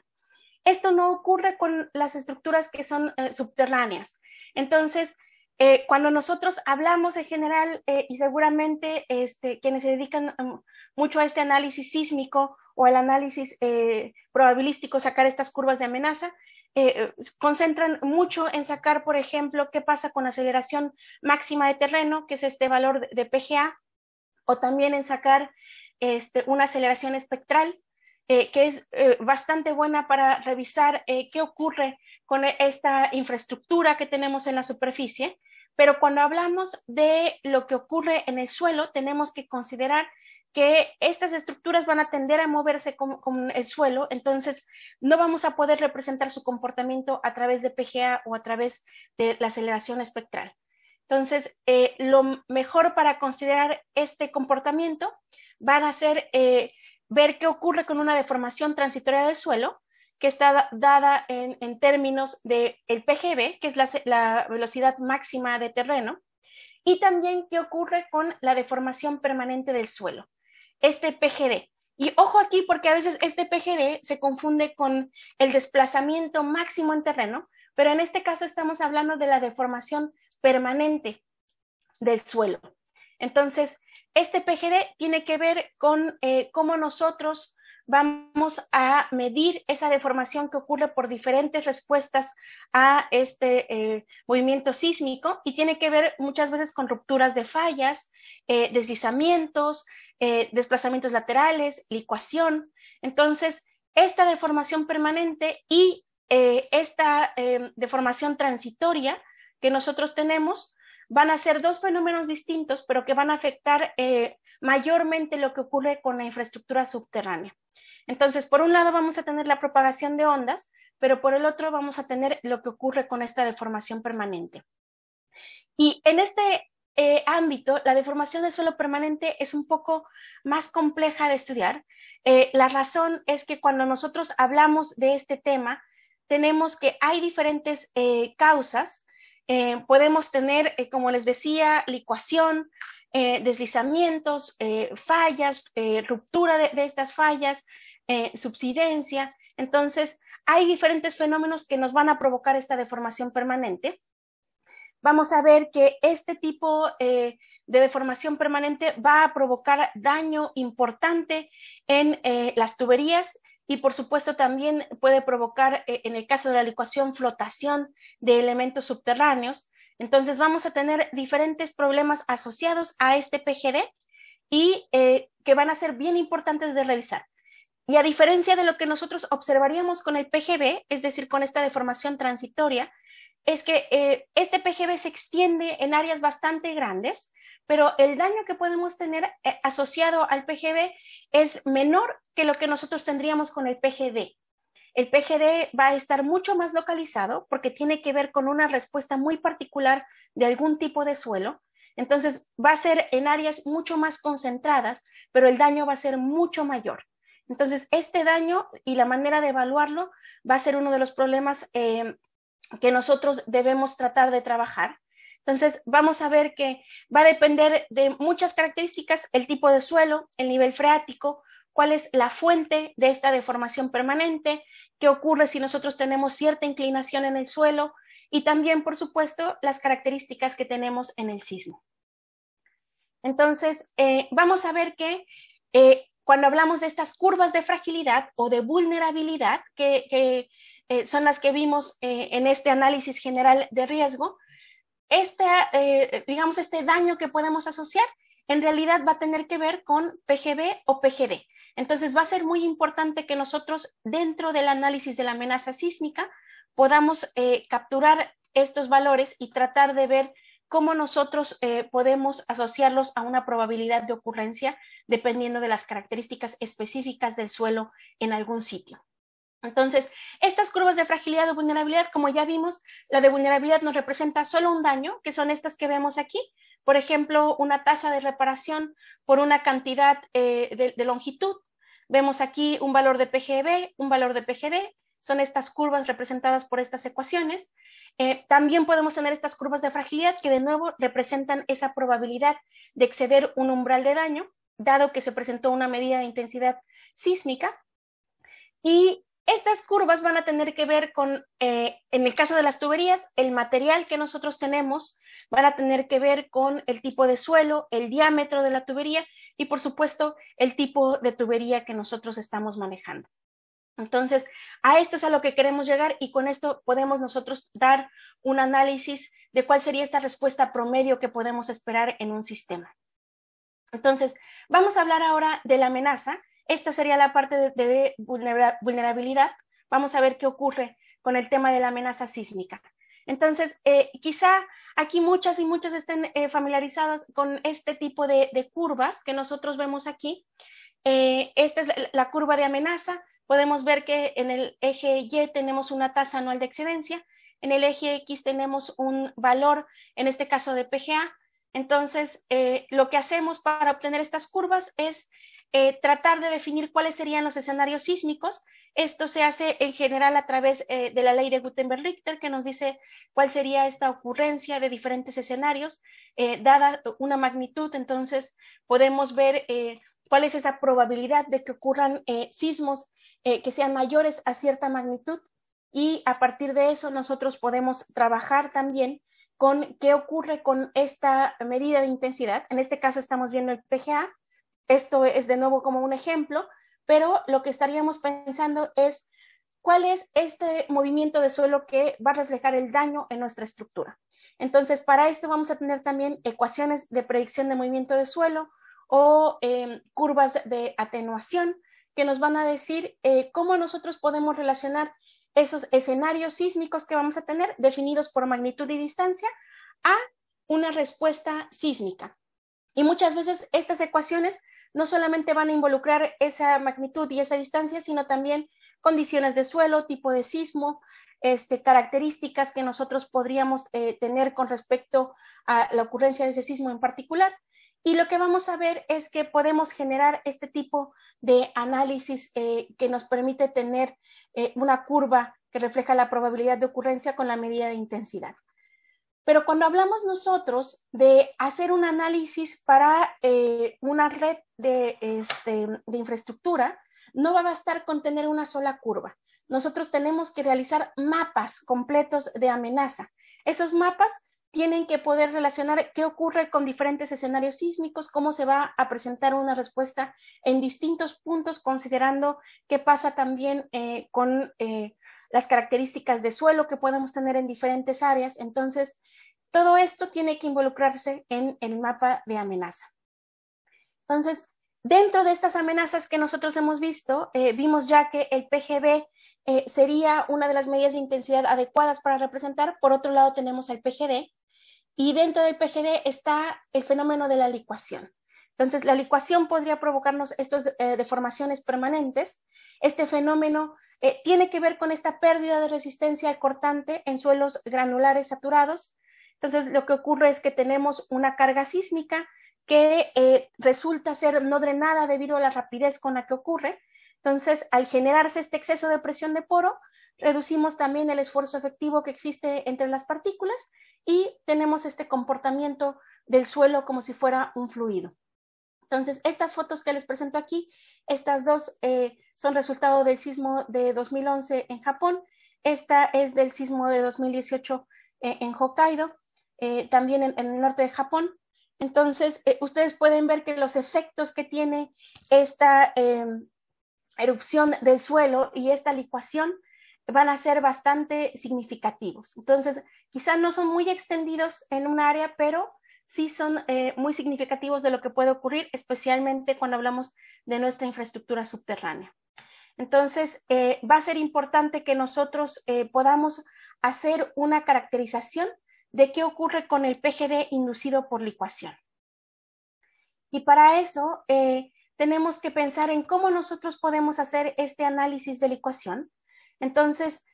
Esto no ocurre con las estructuras que son eh, subterráneas. Entonces, eh, cuando nosotros hablamos en general, y seguramente este, quienes se dedican um, mucho a este análisis sísmico o al análisis probabilístico, sacar estas curvas de amenaza, concentran mucho en sacar, por ejemplo, qué pasa con aceleración máxima de terreno, que es este valor de, PGA, o también en sacar este, una aceleración espectral, eh, que es eh, bastante buena para revisar eh, qué ocurre con esta infraestructura que tenemos en la superficie, pero cuando hablamos de lo que ocurre en el suelo, tenemos que considerar que estas estructuras van a tender a moverse con, el suelo, entonces no vamos a poder representar su comportamiento a través de PGA o a través de la aceleración espectral. Entonces, lo mejor para considerar este comportamiento van a ser ver qué ocurre con una deformación transitoria del suelo, que está dada en, términos del el PGB, que es la, velocidad máxima de terreno, y también qué ocurre con la deformación permanente del suelo, este PGD. Y ojo aquí porque a veces este PGD se confunde con el desplazamiento máximo en terreno, pero en este caso estamos hablando de la deformación permanente del suelo. Entonces, este PGD tiene que ver con eh, cómo nosotros vamos a medir esa deformación que ocurre por diferentes respuestas a este eh, movimiento sísmico y tiene que ver muchas veces con rupturas de fallas, eh, deslizamientos, desplazamientos laterales, licuación. Entonces, esta deformación permanente y esta deformación transitoria que nosotros tenemos van a ser dos fenómenos distintos, pero que van a afectar eh, mayormente lo que ocurre con la infraestructura subterránea. Entonces, por un lado vamos a tener la propagación de ondas, pero por el otro vamos a tener lo que ocurre con esta deformación permanente. Y en este eh, ámbito, la deformación del suelo permanente es un poco más compleja de estudiar. Eh, la razón es que cuando nosotros hablamos de este tema, tenemos que hay diferentes causas eh, podemos tener, eh, como les decía, licuación, eh, deslizamientos, fallas, ruptura de, estas fallas, subsidencia. Entonces, hay diferentes fenómenos que nos van a provocar esta deformación permanente. Vamos a ver que este tipo de deformación permanente va a provocar daño importante en las tuberías y por supuesto también puede provocar, eh, en el caso de la licuación, flotación de elementos subterráneos. Entonces vamos a tener diferentes problemas asociados a este PGD y eh, que van a ser bien importantes de revisar. Y a diferencia de lo que nosotros observaríamos con el PGB, es decir, con esta deformación transitoria, es que eh, este PGB se extiende en áreas bastante grandes pero el daño que podemos tener eh, asociado al PGD es menor que lo que nosotros tendríamos con el PGD. El PGD va a estar mucho más localizado porque tiene que ver con una respuesta muy particular de algún tipo de suelo. Entonces va a ser en áreas mucho más concentradas, pero el daño va a ser mucho mayor. Entonces, este daño y la manera de evaluarlo va a ser uno de los problemas eh, que nosotros debemos tratar de trabajar. Entonces, vamos a ver que va a depender de muchas características, el tipo de suelo, el nivel freático, cuál es la fuente de esta deformación permanente, qué ocurre si nosotros tenemos cierta inclinación en el suelo y también, por supuesto, las características que tenemos en el sismo. Entonces, eh, vamos a ver que eh, cuando hablamos de estas curvas de fragilidad o de vulnerabilidad, que, eh, son las que vimos en este análisis general de riesgo, este, eh, digamos, este daño que podemos asociar en realidad va a tener que ver con PGB o PGD. Entonces va a ser muy importante que nosotros dentro del análisis de la amenaza sísmica podamos eh, capturar estos valores y tratar de ver cómo nosotros eh, podemos asociarlos a una probabilidad de ocurrencia dependiendo de las características específicas del suelo en algún sitio. Entonces, estas curvas de fragilidad o vulnerabilidad, como ya vimos, la de vulnerabilidad nos representa solo un daño, que son estas que vemos aquí. Por ejemplo, una tasa de reparación por una cantidad eh, de, longitud. Vemos aquí un valor de PGB, un valor de PGD. Son estas curvas representadas por estas ecuaciones. Eh, también podemos tener estas curvas de fragilidad que de nuevo representan esa probabilidad de exceder un umbral de daño, dado que se presentó una medida de intensidad sísmica. Y curvas van a tener que ver con, eh, en el caso de las tuberías, el material que nosotros tenemos, van a tener que ver con el tipo de suelo, el diámetro de la tubería y, por supuesto, el tipo de tubería que nosotros estamos manejando. Entonces, a esto es a lo que queremos llegar y con esto podemos nosotros dar un análisis de cuál sería esta respuesta promedio que podemos esperar en un sistema. Entonces, vamos a hablar ahora de la amenaza esta sería la parte de, vulnerabilidad. Vamos a ver qué ocurre con el tema de la amenaza sísmica. Entonces, eh, quizá aquí muchas y muchos estén eh, familiarizados con este tipo de, curvas que nosotros vemos aquí. Eh, esta es la, curva de amenaza. Podemos ver que en el eje Y tenemos una tasa anual de excedencia, en el eje X tenemos un valor, en este caso de PGA. Entonces, lo que hacemos para obtener estas curvas es tratar de definir cuáles serían los escenarios sísmicos. Esto se hace en general a través eh, de la ley de Gutenberg-Richter, que nos dice cuál sería esta ocurrencia de diferentes escenarios, eh, dada una magnitud. Entonces, podemos ver cuál es esa probabilidad de que ocurran sismos que sean mayores a cierta magnitud. Y a partir de eso, nosotros podemos trabajar también con qué ocurre con esta medida de intensidad. En este caso, estamos viendo el PGA esto es de nuevo como un ejemplo, pero lo que estaríamos pensando es cuál es este movimiento de suelo que va a reflejar el daño en nuestra estructura. Entonces, para esto vamos a tener también ecuaciones de predicción de movimiento de suelo o em, curvas de atenuación que nos van a decir eh, cómo nosotros podemos relacionar esos escenarios sísmicos que vamos a tener definidos por magnitud y distancia a una respuesta sísmica. Y muchas veces estas ecuaciones no solamente van a involucrar esa magnitud y esa distancia, sino también condiciones de suelo, tipo de sismo, este, características que nosotros podríamos eh, tener con respecto a la ocurrencia de ese sismo en particular. Y lo que vamos a ver es que podemos generar este tipo de análisis eh, que nos permite tener eh, una curva que refleja la probabilidad de ocurrencia con la medida de intensidad. Pero cuando hablamos nosotros de hacer un análisis para una red este, de, infraestructura, no va a bastar con tener una sola curva. Nosotros tenemos que realizar mapas completos de amenaza. Esos mapas tienen que poder relacionar qué ocurre con diferentes escenarios sísmicos, cómo se va a presentar una respuesta en distintos puntos, considerando qué pasa también eh, con eh, las características de suelo que podemos tener en diferentes áreas. Entonces, todo esto tiene que involucrarse en el mapa de amenaza. Entonces, dentro de estas amenazas que nosotros hemos visto, eh, vimos ya que el PGB eh, sería una de las medidas de intensidad adecuadas para representar. Por otro lado, tenemos el PGD y dentro del PGD está el fenómeno de la licuación. Entonces, la licuación podría provocarnos estas eh, deformaciones permanentes. Este fenómeno tiene que ver con esta pérdida de resistencia al cortante en suelos granulares saturados. Entonces, lo que ocurre es que tenemos una carga sísmica que eh, resulta ser no drenada debido a la rapidez con la que ocurre. Entonces, al generarse este exceso de presión de poro, reducimos también el esfuerzo efectivo que existe entre las partículas y tenemos este comportamiento del suelo como si fuera un fluido. Entonces, estas fotos que les presento aquí, estas dos eh, son resultado del sismo de 2011 en Japón. Esta es del sismo de 2018 eh, en Hokkaido, también en, el norte de Japón. Entonces, ustedes pueden ver que los efectos que tiene esta em, erupción del suelo y esta licuación van a ser bastante significativos. Entonces, quizás no son muy extendidos en un área, pero sí son eh, muy significativos de lo que puede ocurrir, especialmente cuando hablamos de nuestra infraestructura subterránea. Entonces, eh, va a ser importante que nosotros eh, podamos hacer una caracterización de qué ocurre con el PGD inducido por licuación. Y para eso tenemos que pensar en cómo nosotros podemos hacer este análisis de licuación. Entonces,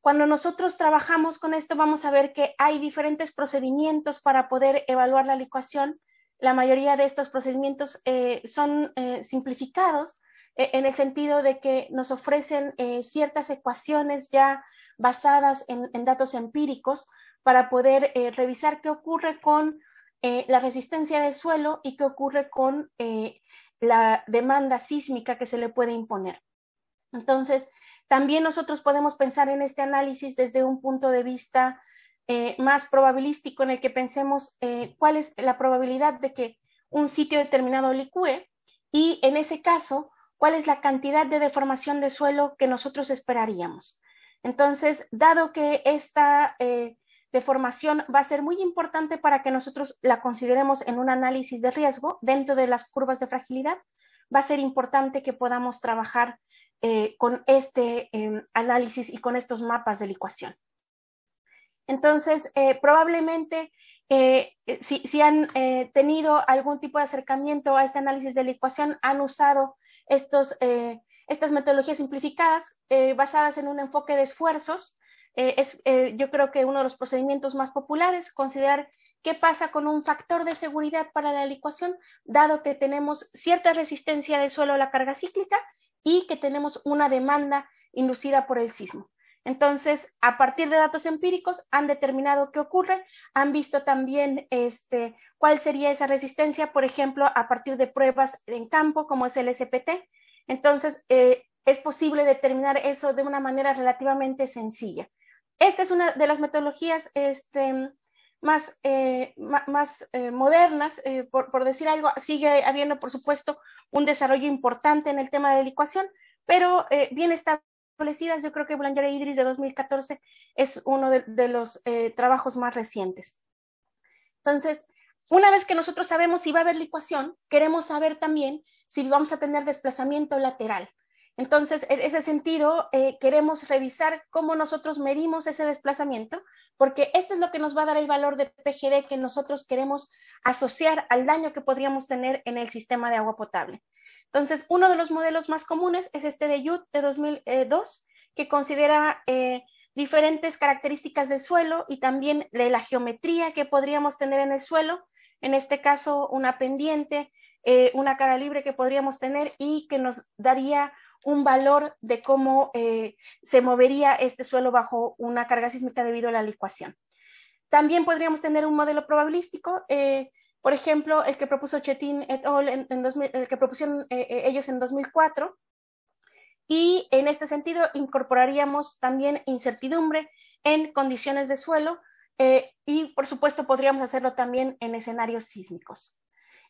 cuando nosotros trabajamos con esto, vamos a ver que hay diferentes procedimientos para poder evaluar la licuación. La mayoría de estos procedimientos eh, son eh, simplificados eh, en el sentido de que nos ofrecen ciertas ecuaciones ya basadas en, datos empíricos para poder revisar qué ocurre con la resistencia del suelo y qué ocurre con la demanda sísmica que se le puede imponer. Entonces, También nosotros podemos pensar en este análisis desde un punto de vista eh, más probabilístico en el que pensemos eh, cuál es la probabilidad de que un sitio determinado licúe y en ese caso, cuál es la cantidad de deformación de suelo que nosotros esperaríamos. Entonces, dado que esta eh, deformación va a ser muy importante para que nosotros la consideremos en un análisis de riesgo dentro de las curvas de fragilidad, va a ser importante que podamos trabajar eh, con este em, análisis y con estos mapas de licuación. Entonces, eh, probablemente eh, si, han tenido algún tipo de acercamiento a este análisis de licuación, han usado estos, estas metodologías simplificadas basadas en un enfoque de esfuerzos. Es, yo creo que uno de los procedimientos más populares, considerar qué pasa con un factor de seguridad para la licuación, dado que tenemos cierta resistencia del suelo a la carga cíclica y que tenemos una demanda inducida por el sismo. Entonces, a partir de datos empíricos, han determinado qué ocurre, han visto también este, cuál sería esa resistencia, por ejemplo, a partir de pruebas en campo, como es el SPT. Entonces, eh, es posible determinar eso de una manera relativamente sencilla. Esta es una de las metodologías este, más, eh, más eh, modernas, eh, por, decir algo, sigue habiendo, por supuesto, un desarrollo importante en el tema de la licuación, pero bien establecidas, yo creo que Boulanger e Idris de 2014 es uno de, los trabajos más recientes. Entonces, una vez que nosotros sabemos si va a haber licuación, queremos saber también si vamos a tener desplazamiento lateral. Entonces, en ese sentido, eh, queremos revisar cómo nosotros medimos ese desplazamiento, porque esto es lo que nos va a dar el valor de PGD que nosotros queremos asociar al daño que podríamos tener en el sistema de agua potable. Entonces, uno de los modelos más comunes es este de YUT de 2002, que considera eh, diferentes características del suelo y también de la geometría que podríamos tener en el suelo, en este caso una pendiente, eh, una cara libre que podríamos tener y que nos daría un valor de cómo eh, se movería este suelo bajo una carga sísmica debido a la licuación. También podríamos tener un modelo probabilístico, eh, por ejemplo, el que propuso Chetin et al. En, el que propusieron eh, ellos en 2004. Y en este sentido incorporaríamos también incertidumbre en condiciones de suelo y, por supuesto, podríamos hacerlo también en escenarios sísmicos.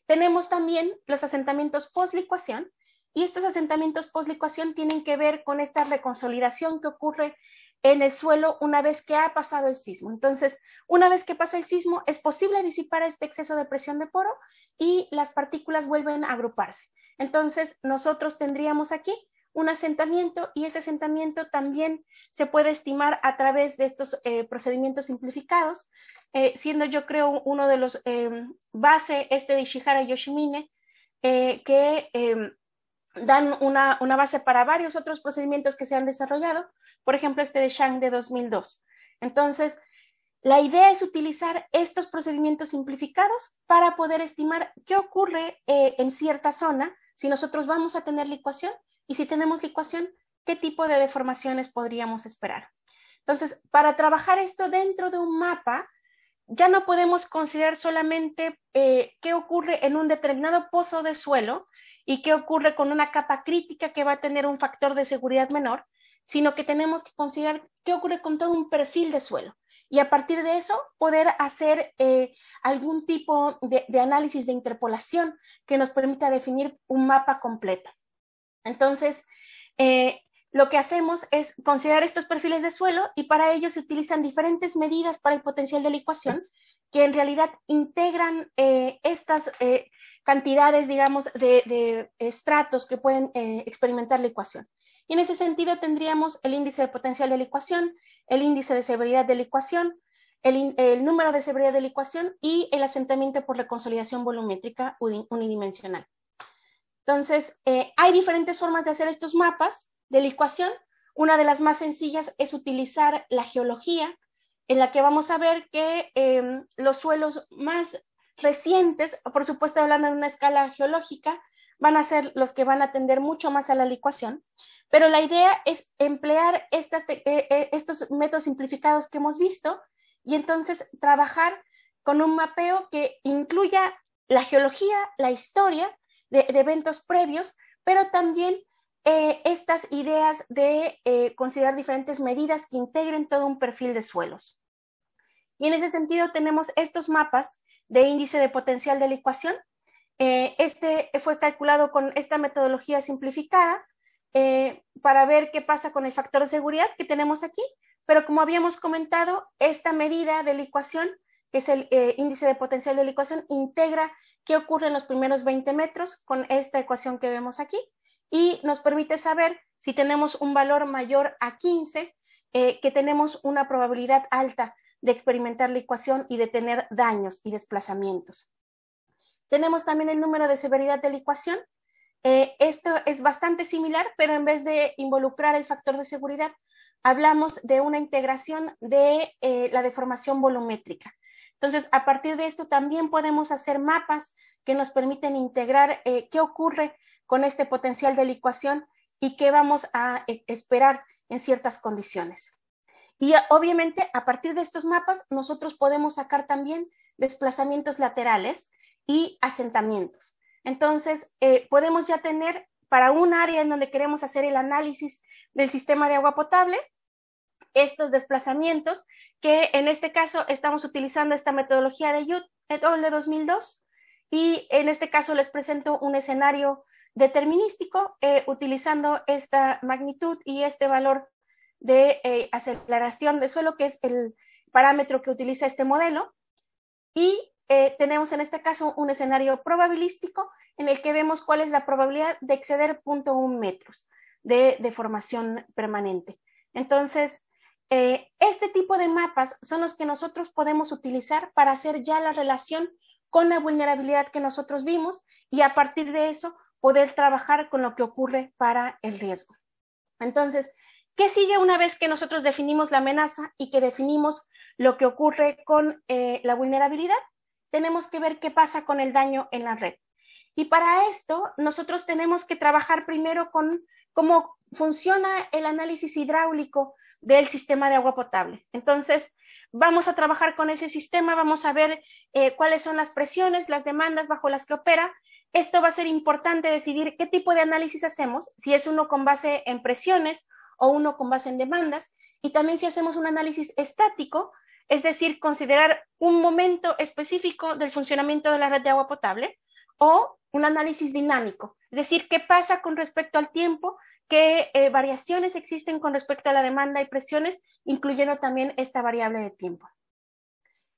Tenemos también los asentamientos post-licuación, y estos asentamientos post-licuación tienen que ver con esta reconsolidación que ocurre en el suelo una vez que ha pasado el sismo. Entonces, una vez que pasa el sismo, es posible disipar este exceso de presión de poro y las partículas vuelven a agruparse. Entonces, nosotros tendríamos aquí un asentamiento y ese asentamiento también se puede estimar a través de estos eh, procedimientos simplificados, eh, siendo yo creo uno de los eh, base este de Ishihara Yoshimine, que dan una, base para varios otros procedimientos que se han desarrollado, por ejemplo, este de Shang de 2002. Entonces, la idea es utilizar estos procedimientos simplificados para poder estimar qué ocurre eh, en cierta zona, si nosotros vamos a tener licuación y si tenemos licuación, qué tipo de deformaciones podríamos esperar. Entonces, para trabajar esto dentro de un mapa, ya no podemos considerar solamente eh, qué ocurre en un determinado pozo de suelo y qué ocurre con una capa crítica que va a tener un factor de seguridad menor, sino que tenemos que considerar qué ocurre con todo un perfil de suelo y a partir de eso poder hacer eh, algún tipo de, análisis de interpolación que nos permita definir un mapa completo. Entonces, eh, lo que hacemos es considerar estos perfiles de suelo y para ello se utilizan diferentes medidas para el potencial de licuación que en realidad integran eh, estas eh, cantidades, digamos, de, estratos que pueden eh, experimentar la ecuación. Y en ese sentido tendríamos el índice de potencial de licuación, el índice de severidad de licuación, el, el número de severidad de licuación y el asentamiento por reconsolidación volumétrica unidimensional. Entonces, hay diferentes formas de hacer estos mapas de licuación. Una de las más sencillas es utilizar la geología, en la que vamos a ver que em, los suelos más recientes, por supuesto hablando en una escala geológica, van a ser los que van a atender mucho más a la licuación, pero la idea es emplear eh, eh, estos métodos simplificados que hemos visto y entonces trabajar con un mapeo que incluya la geología, la historia de eventos previos, pero también estas ideas de considerar diferentes medidas que integren todo un perfil de suelos. Y en ese sentido tenemos estos mapas de índice de potencial de licuación. este fue calculado con esta metodología simplificada para ver qué pasa con el factor de seguridad que tenemos aquí. Pero como habíamos comentado, esta medida de licuación, que es el eh, índice de potencial de licuación, integra qué ocurre en los primeros 20 metros con esta ecuación que vemos aquí y nos permite saber si tenemos un valor mayor a 15, eh, que tenemos una probabilidad alta de experimentar licuación y de tener daños y desplazamientos. Tenemos también el número de severidad de licuación. Eh, esto es bastante similar, pero en vez de involucrar el factor de seguridad, hablamos de una integración de eh, la deformación volumétrica. Entonces, a partir de esto también podemos hacer mapas que nos permiten integrar eh, qué ocurre con este potencial de licuación y qué vamos a eh, esperar en ciertas condiciones. Y obviamente, a partir de estos mapas, nosotros podemos sacar también desplazamientos laterales y asentamientos. Entonces, podemos ya tener para un área en donde queremos hacer el análisis del sistema de agua potable, estos desplazamientos, que en este caso estamos utilizando esta metodología de Yut et al. de 2002, y en este caso les presento un escenario determinístico eh, utilizando esta magnitud y este valor de eh, aceleración de suelo, que es el parámetro que utiliza este modelo. Y eh, tenemos en este caso un escenario probabilístico en el que vemos cuál es la probabilidad de exceder 0.1 metros de deformación permanente. Entonces, este tipo de mapas son los que nosotros podemos utilizar para hacer ya la relación con la vulnerabilidad que nosotros vimos y a partir de eso poder trabajar con lo que ocurre para el riesgo. Entonces, ¿qué sigue una vez que nosotros definimos la amenaza y que definimos lo que ocurre con eh, la vulnerabilidad? Tenemos que ver qué pasa con el daño en la red. Y para esto, nosotros tenemos que trabajar primero con cómo funciona el análisis hidráulico del sistema de agua potable. Entonces, vamos a trabajar con ese sistema, vamos a ver eh, cuáles son las presiones, las demandas bajo las que opera. Esto va a ser importante decidir qué tipo de análisis hacemos, si es uno con base en presiones o uno con base en demandas, y también si hacemos un análisis estático, es decir, considerar un momento específico del funcionamiento de la red de agua potable, o un análisis dinámico, es decir, qué pasa con respecto al tiempo, qué eh, variaciones existen con respecto a la demanda y presiones, incluyendo también esta variable de tiempo.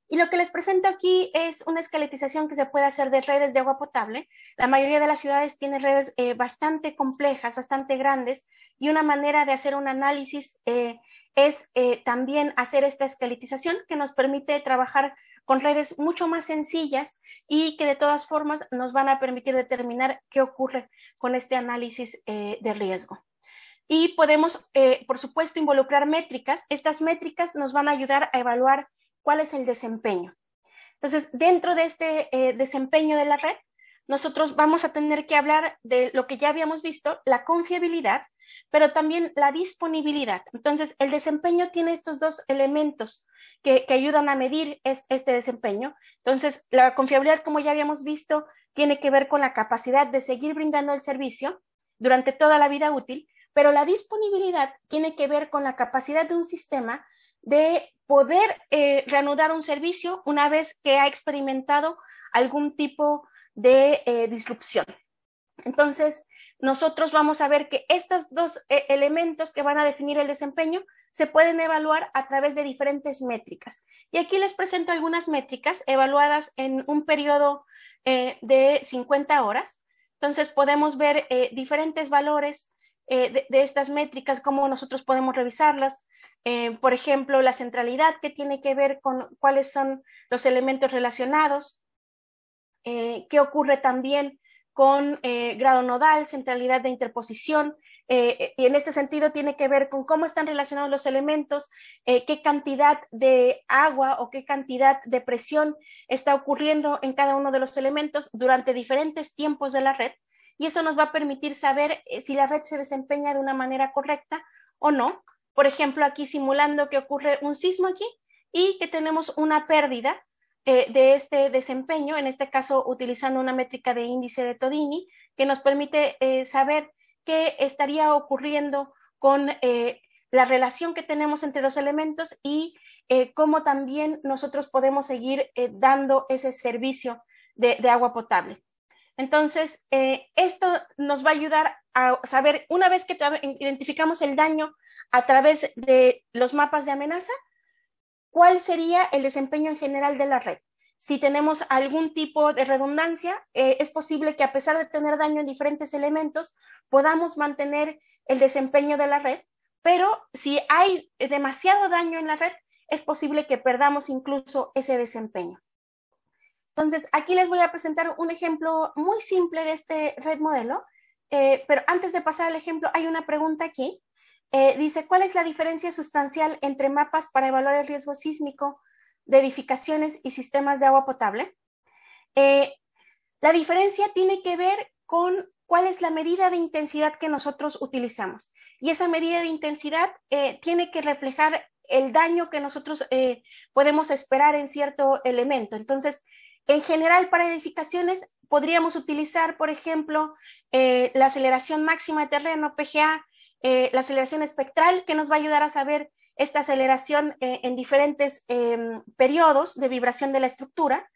Y lo que les presento aquí es una esqueletización que se puede hacer de redes de agua potable. La mayoría de las ciudades tienen redes eh, bastante complejas, bastante grandes, y una manera de hacer un análisis eh, es también hacer esta esqueletización que nos permite trabajar con redes mucho más sencillas y que de todas formas nos van a permitir determinar qué ocurre con este análisis eh, de riesgo. Y podemos, eh, por supuesto, involucrar métricas. Estas métricas nos van a ayudar a evaluar cuál es el desempeño. Entonces, dentro de este eh, desempeño de la red, nosotros vamos a tener que hablar de lo que ya habíamos visto, la confiabilidad, pero también la disponibilidad. Entonces, el desempeño tiene estos dos elementos que, ayudan a medir este desempeño. Entonces, la confiabilidad, como ya habíamos visto, tiene que ver con la capacidad de seguir brindando el servicio durante toda la vida útil, pero la disponibilidad tiene que ver con la capacidad de un sistema de poder eh, reanudar un servicio una vez que ha experimentado algún tipo de eh, disrupción. Entonces, nosotros vamos a ver que estos dos eh, elementos que van a definir el desempeño se pueden evaluar a través de diferentes métricas. Y aquí les presento algunas métricas evaluadas en un periodo de 50 horas. Entonces podemos ver diferentes valores de, de, estas métricas, cómo nosotros podemos revisarlas. por ejemplo, la centralidad que tiene que ver con cuáles son los elementos relacionados. ¿Qué ocurre también con eh, grado nodal, centralidad de interposición, eh, y en este sentido tiene que ver con cómo están relacionados los elementos, eh, qué cantidad de agua o qué cantidad de presión está ocurriendo en cada uno de los elementos durante diferentes tiempos de la red, y eso nos va a permitir saber si la red se desempeña de una manera correcta o no. Por ejemplo, aquí simulando que ocurre un sismo aquí y que tenemos una pérdida eh, de este desempeño, en este caso utilizando una métrica de índice de Todini, que nos permite eh, saber qué estaría ocurriendo con eh, la relación que tenemos entre los elementos y eh, cómo también nosotros podemos seguir eh, dando ese servicio de, agua potable. Entonces, esto nos va a ayudar a saber, una vez que identificamos el daño a través de los mapas de amenaza, cuál sería el desempeño en general de la red si tenemos algún tipo de redundancia, eh, es posible que a pesar de tener daño en diferentes elementos, podamos mantener el desempeño de la red, pero si hay demasiado daño en la red, es posible que perdamos incluso ese desempeño. Entonces, aquí les voy a presentar un ejemplo muy simple de este red modelo, eh, pero antes de pasar al ejemplo, hay una pregunta aquí. Eh, dice, ¿cuál es la diferencia sustancial entre mapas para evaluar el riesgo sísmico de edificaciones y sistemas de agua potable. Eh, la diferencia tiene que ver con cuál es la medida de intensidad que nosotros utilizamos. Y esa medida de intensidad tiene que reflejar el daño que nosotros podemos esperar en cierto elemento. Entonces, en general, para edificaciones podríamos utilizar, por ejemplo, la aceleración máxima de terreno, PGA, la aceleración espectral, que nos va a ayudar a saber esta aceleración eh, en diferentes em, periodos de vibración de la estructura,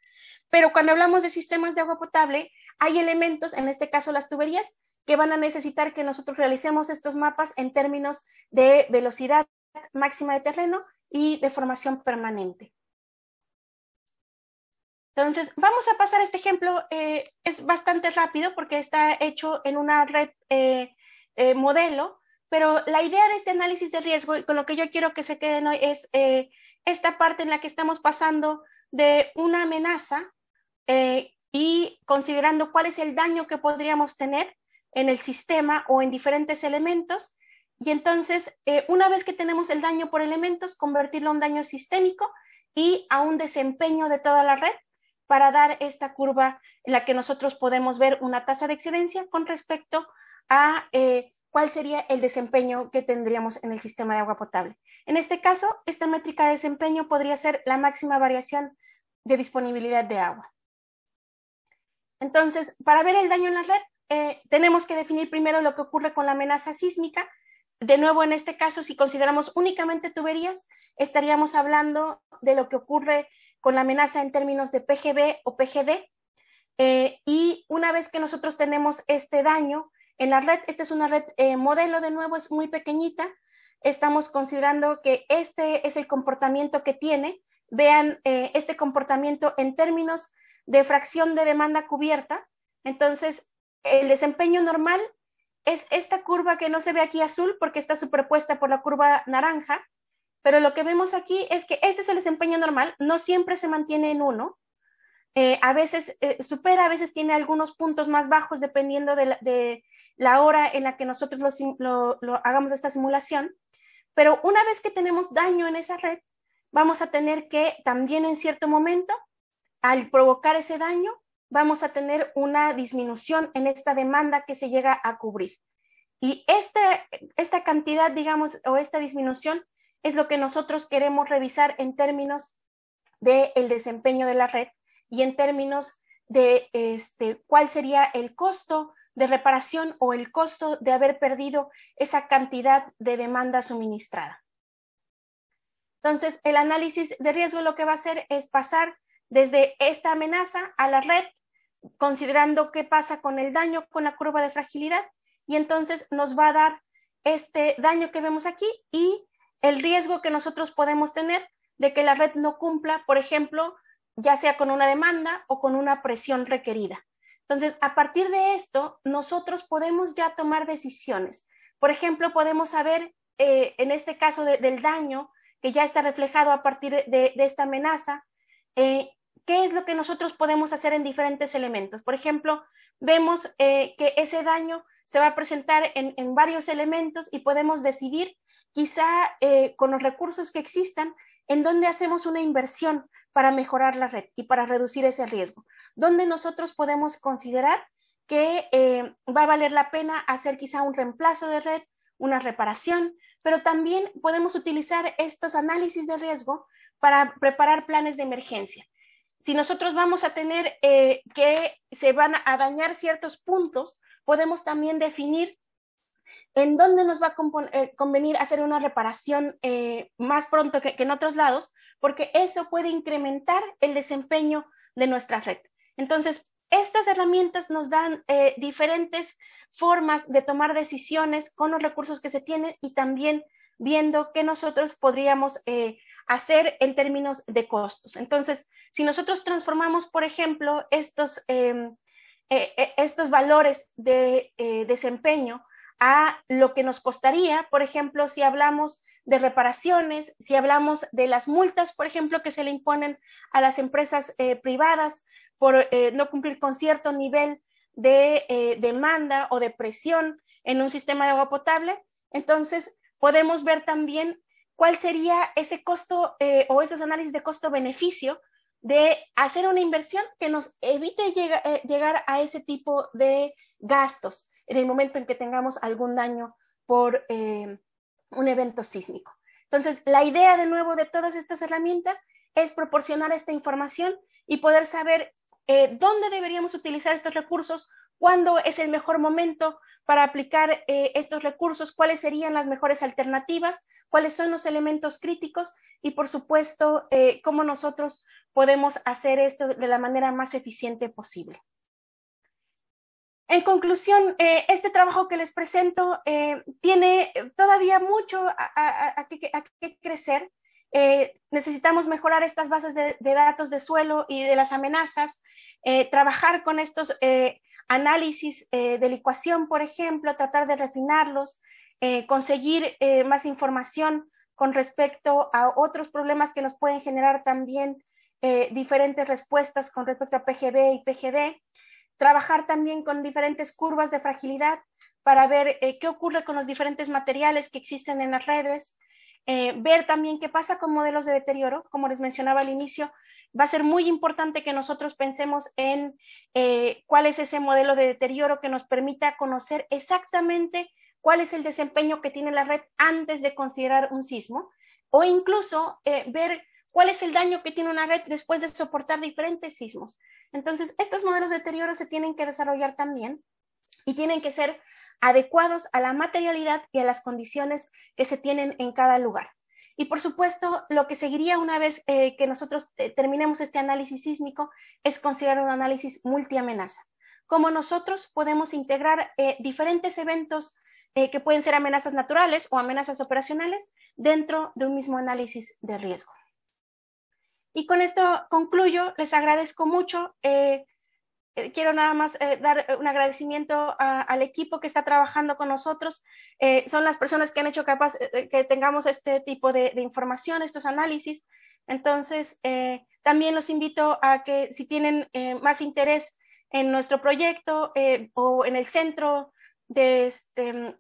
pero cuando hablamos de sistemas de agua potable, hay elementos, en este caso las tuberías, que van a necesitar que nosotros realicemos estos mapas en términos de velocidad máxima de terreno y de formación permanente. Entonces, vamos a pasar este ejemplo. Eh, es bastante rápido porque está hecho en una red eh, modelo pero la idea de este análisis de riesgo, y con lo que yo quiero que se queden hoy, es eh, esta parte en la que estamos pasando de una amenaza eh, y considerando cuál es el daño que podríamos tener en el sistema o en diferentes elementos. Y entonces, eh, una vez que tenemos el daño por elementos, convertirlo a un daño sistémico y a un desempeño de toda la red para dar esta curva en la que nosotros podemos ver una tasa de excedencia con respecto a cuál sería el desempeño que tendríamos en el sistema de agua potable. En este caso, esta métrica de desempeño podría ser la máxima variación de disponibilidad de agua. Entonces, para ver el daño en la red, eh, tenemos que definir primero lo que ocurre con la amenaza sísmica. De nuevo, en este caso, si consideramos únicamente tuberías, estaríamos hablando de lo que ocurre con la amenaza en términos de PGB o PGD. Eh, y una vez que nosotros tenemos este daño, en la red, esta es una red eh, modelo, de nuevo, es muy pequeñita. Estamos considerando que este es el comportamiento que tiene. Vean eh, este comportamiento en términos de fracción de demanda cubierta. Entonces, el desempeño normal es esta curva que no se ve aquí azul porque está superpuesta por la curva naranja, pero lo que vemos aquí es que este es el desempeño normal, no siempre se mantiene en uno, eh, a veces supera, a veces tiene algunos puntos más bajos dependiendo de, la hora en la que nosotros lo, hagamos esta simulación, pero una vez que tenemos daño en esa red, vamos a tener que también en cierto momento, al provocar ese daño, vamos a tener una disminución en esta demanda que se llega a cubrir. Y esta, esta cantidad, digamos, o esta disminución es lo que nosotros queremos revisar en términos del el desempeño de la red y en términos de este, cuál sería el costo de reparación o el costo de haber perdido esa cantidad de demanda suministrada. Entonces, el análisis de riesgo lo que va a hacer es pasar desde esta amenaza a la red, considerando qué pasa con el daño con la curva de fragilidad, y entonces nos va a dar este daño que vemos aquí y el riesgo que nosotros podemos tener de que la red no cumpla, por ejemplo, ya sea con una demanda o con una presión requerida. Entonces, a partir de esto, nosotros podemos ya tomar decisiones. Por ejemplo, podemos saber, eh, en este caso del daño que ya está reflejado a partir de, esta amenaza, eh, qué es lo que nosotros podemos hacer en diferentes elementos. Por ejemplo, vemos eh, que ese daño se va a presentar en, varios elementos y podemos decidir, quizá con los recursos que existan, en dónde hacemos una inversión para mejorar la red y para reducir ese riesgo, donde nosotros podemos considerar que eh, va a valer la pena hacer quizá un reemplazo de red, una reparación, pero también podemos utilizar estos análisis de riesgo para preparar planes de emergencia. Si nosotros vamos a tener eh, que se van a dañar ciertos puntos, podemos también definir en dónde nos va a eh, convenir hacer una reparación eh, más pronto que, en otros lados, porque eso puede incrementar el desempeño de nuestra red. Entonces, estas herramientas nos dan eh, diferentes formas de tomar decisiones con los recursos que se tienen y también viendo qué nosotros podríamos hacer en términos de costos. Entonces, si nosotros transformamos, por ejemplo, estos, em, estos valores de desempeño a lo que nos costaría, por ejemplo, si hablamos de reparaciones, si hablamos de las multas, por ejemplo, que se le imponen a las empresas eh, privadas por eh, no cumplir con cierto nivel de eh, demanda o de presión en un sistema de agua potable, entonces podemos ver también cuál sería ese costo o esos análisis de costo-beneficio de hacer una inversión que nos evite llegar a ese tipo de gastos en el momento en que tengamos algún daño por eh, un evento sísmico. Entonces, la idea de nuevo de todas estas herramientas es proporcionar esta información y poder saber eh, dónde deberíamos utilizar estos recursos, cuándo es el mejor momento para aplicar eh, estos recursos, cuáles serían las mejores alternativas, cuáles son los elementos críticos y, por supuesto, cómo nosotros podemos hacer esto de la manera más eficiente posible. En conclusión, eh, este trabajo que les presento eh, tiene todavía mucho a, que, crecer. Eh, necesitamos mejorar estas bases de, datos de suelo y de las amenazas, trabajar con estos análisis de la ecuación, por ejemplo, tratar de refinarlos, conseguir más información con respecto a otros problemas que nos pueden generar también diferentes respuestas con respecto a PGB y PGD trabajar también con diferentes curvas de fragilidad para ver eh, qué ocurre con los diferentes materiales que existen en las redes, eh, ver también qué pasa con modelos de deterioro, como les mencionaba al inicio, va a ser muy importante que nosotros pensemos en eh, cuál es ese modelo de deterioro que nos permita conocer exactamente cuál es el desempeño que tiene la red antes de considerar un sismo, o incluso ver cuál es el daño que tiene una red después de soportar diferentes sismos. Entonces, estos modelos de deterioro se tienen que desarrollar también y tienen que ser adecuados a la materialidad y a las condiciones que se tienen en cada lugar. Y por supuesto, lo que seguiría una vez eh, que nosotros eh, terminemos este análisis sísmico es considerar un análisis multiamenaza. Cómo nosotros podemos integrar eh, diferentes eventos que pueden ser amenazas naturales o amenazas operacionales dentro de un mismo análisis de riesgo. Y con esto concluyo, les agradezco mucho. Eh, eh, quiero nada más eh, dar un agradecimiento al equipo que está trabajando con nosotros. son las personas que han hecho capaz que tengamos este tipo de, información, estos análisis. Entonces, también los invito a que si tienen más interés en nuestro proyecto o en el centro de este,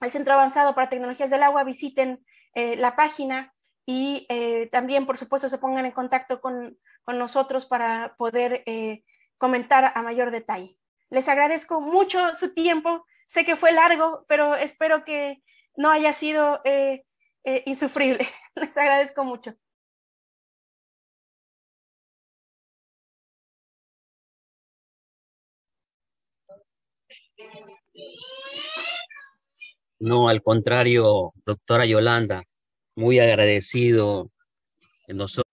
el Centro Avanzado para Tecnologías del Agua, visiten la página y eh, también, por supuesto, se pongan en contacto con, nosotros para poder eh, comentar a mayor detalle. Les agradezco mucho su tiempo. Sé que fue largo, pero espero que no haya sido eh, insufrible. Les agradezco mucho. No, al contrario, doctora Yolanda, muy agradecido. Nosotros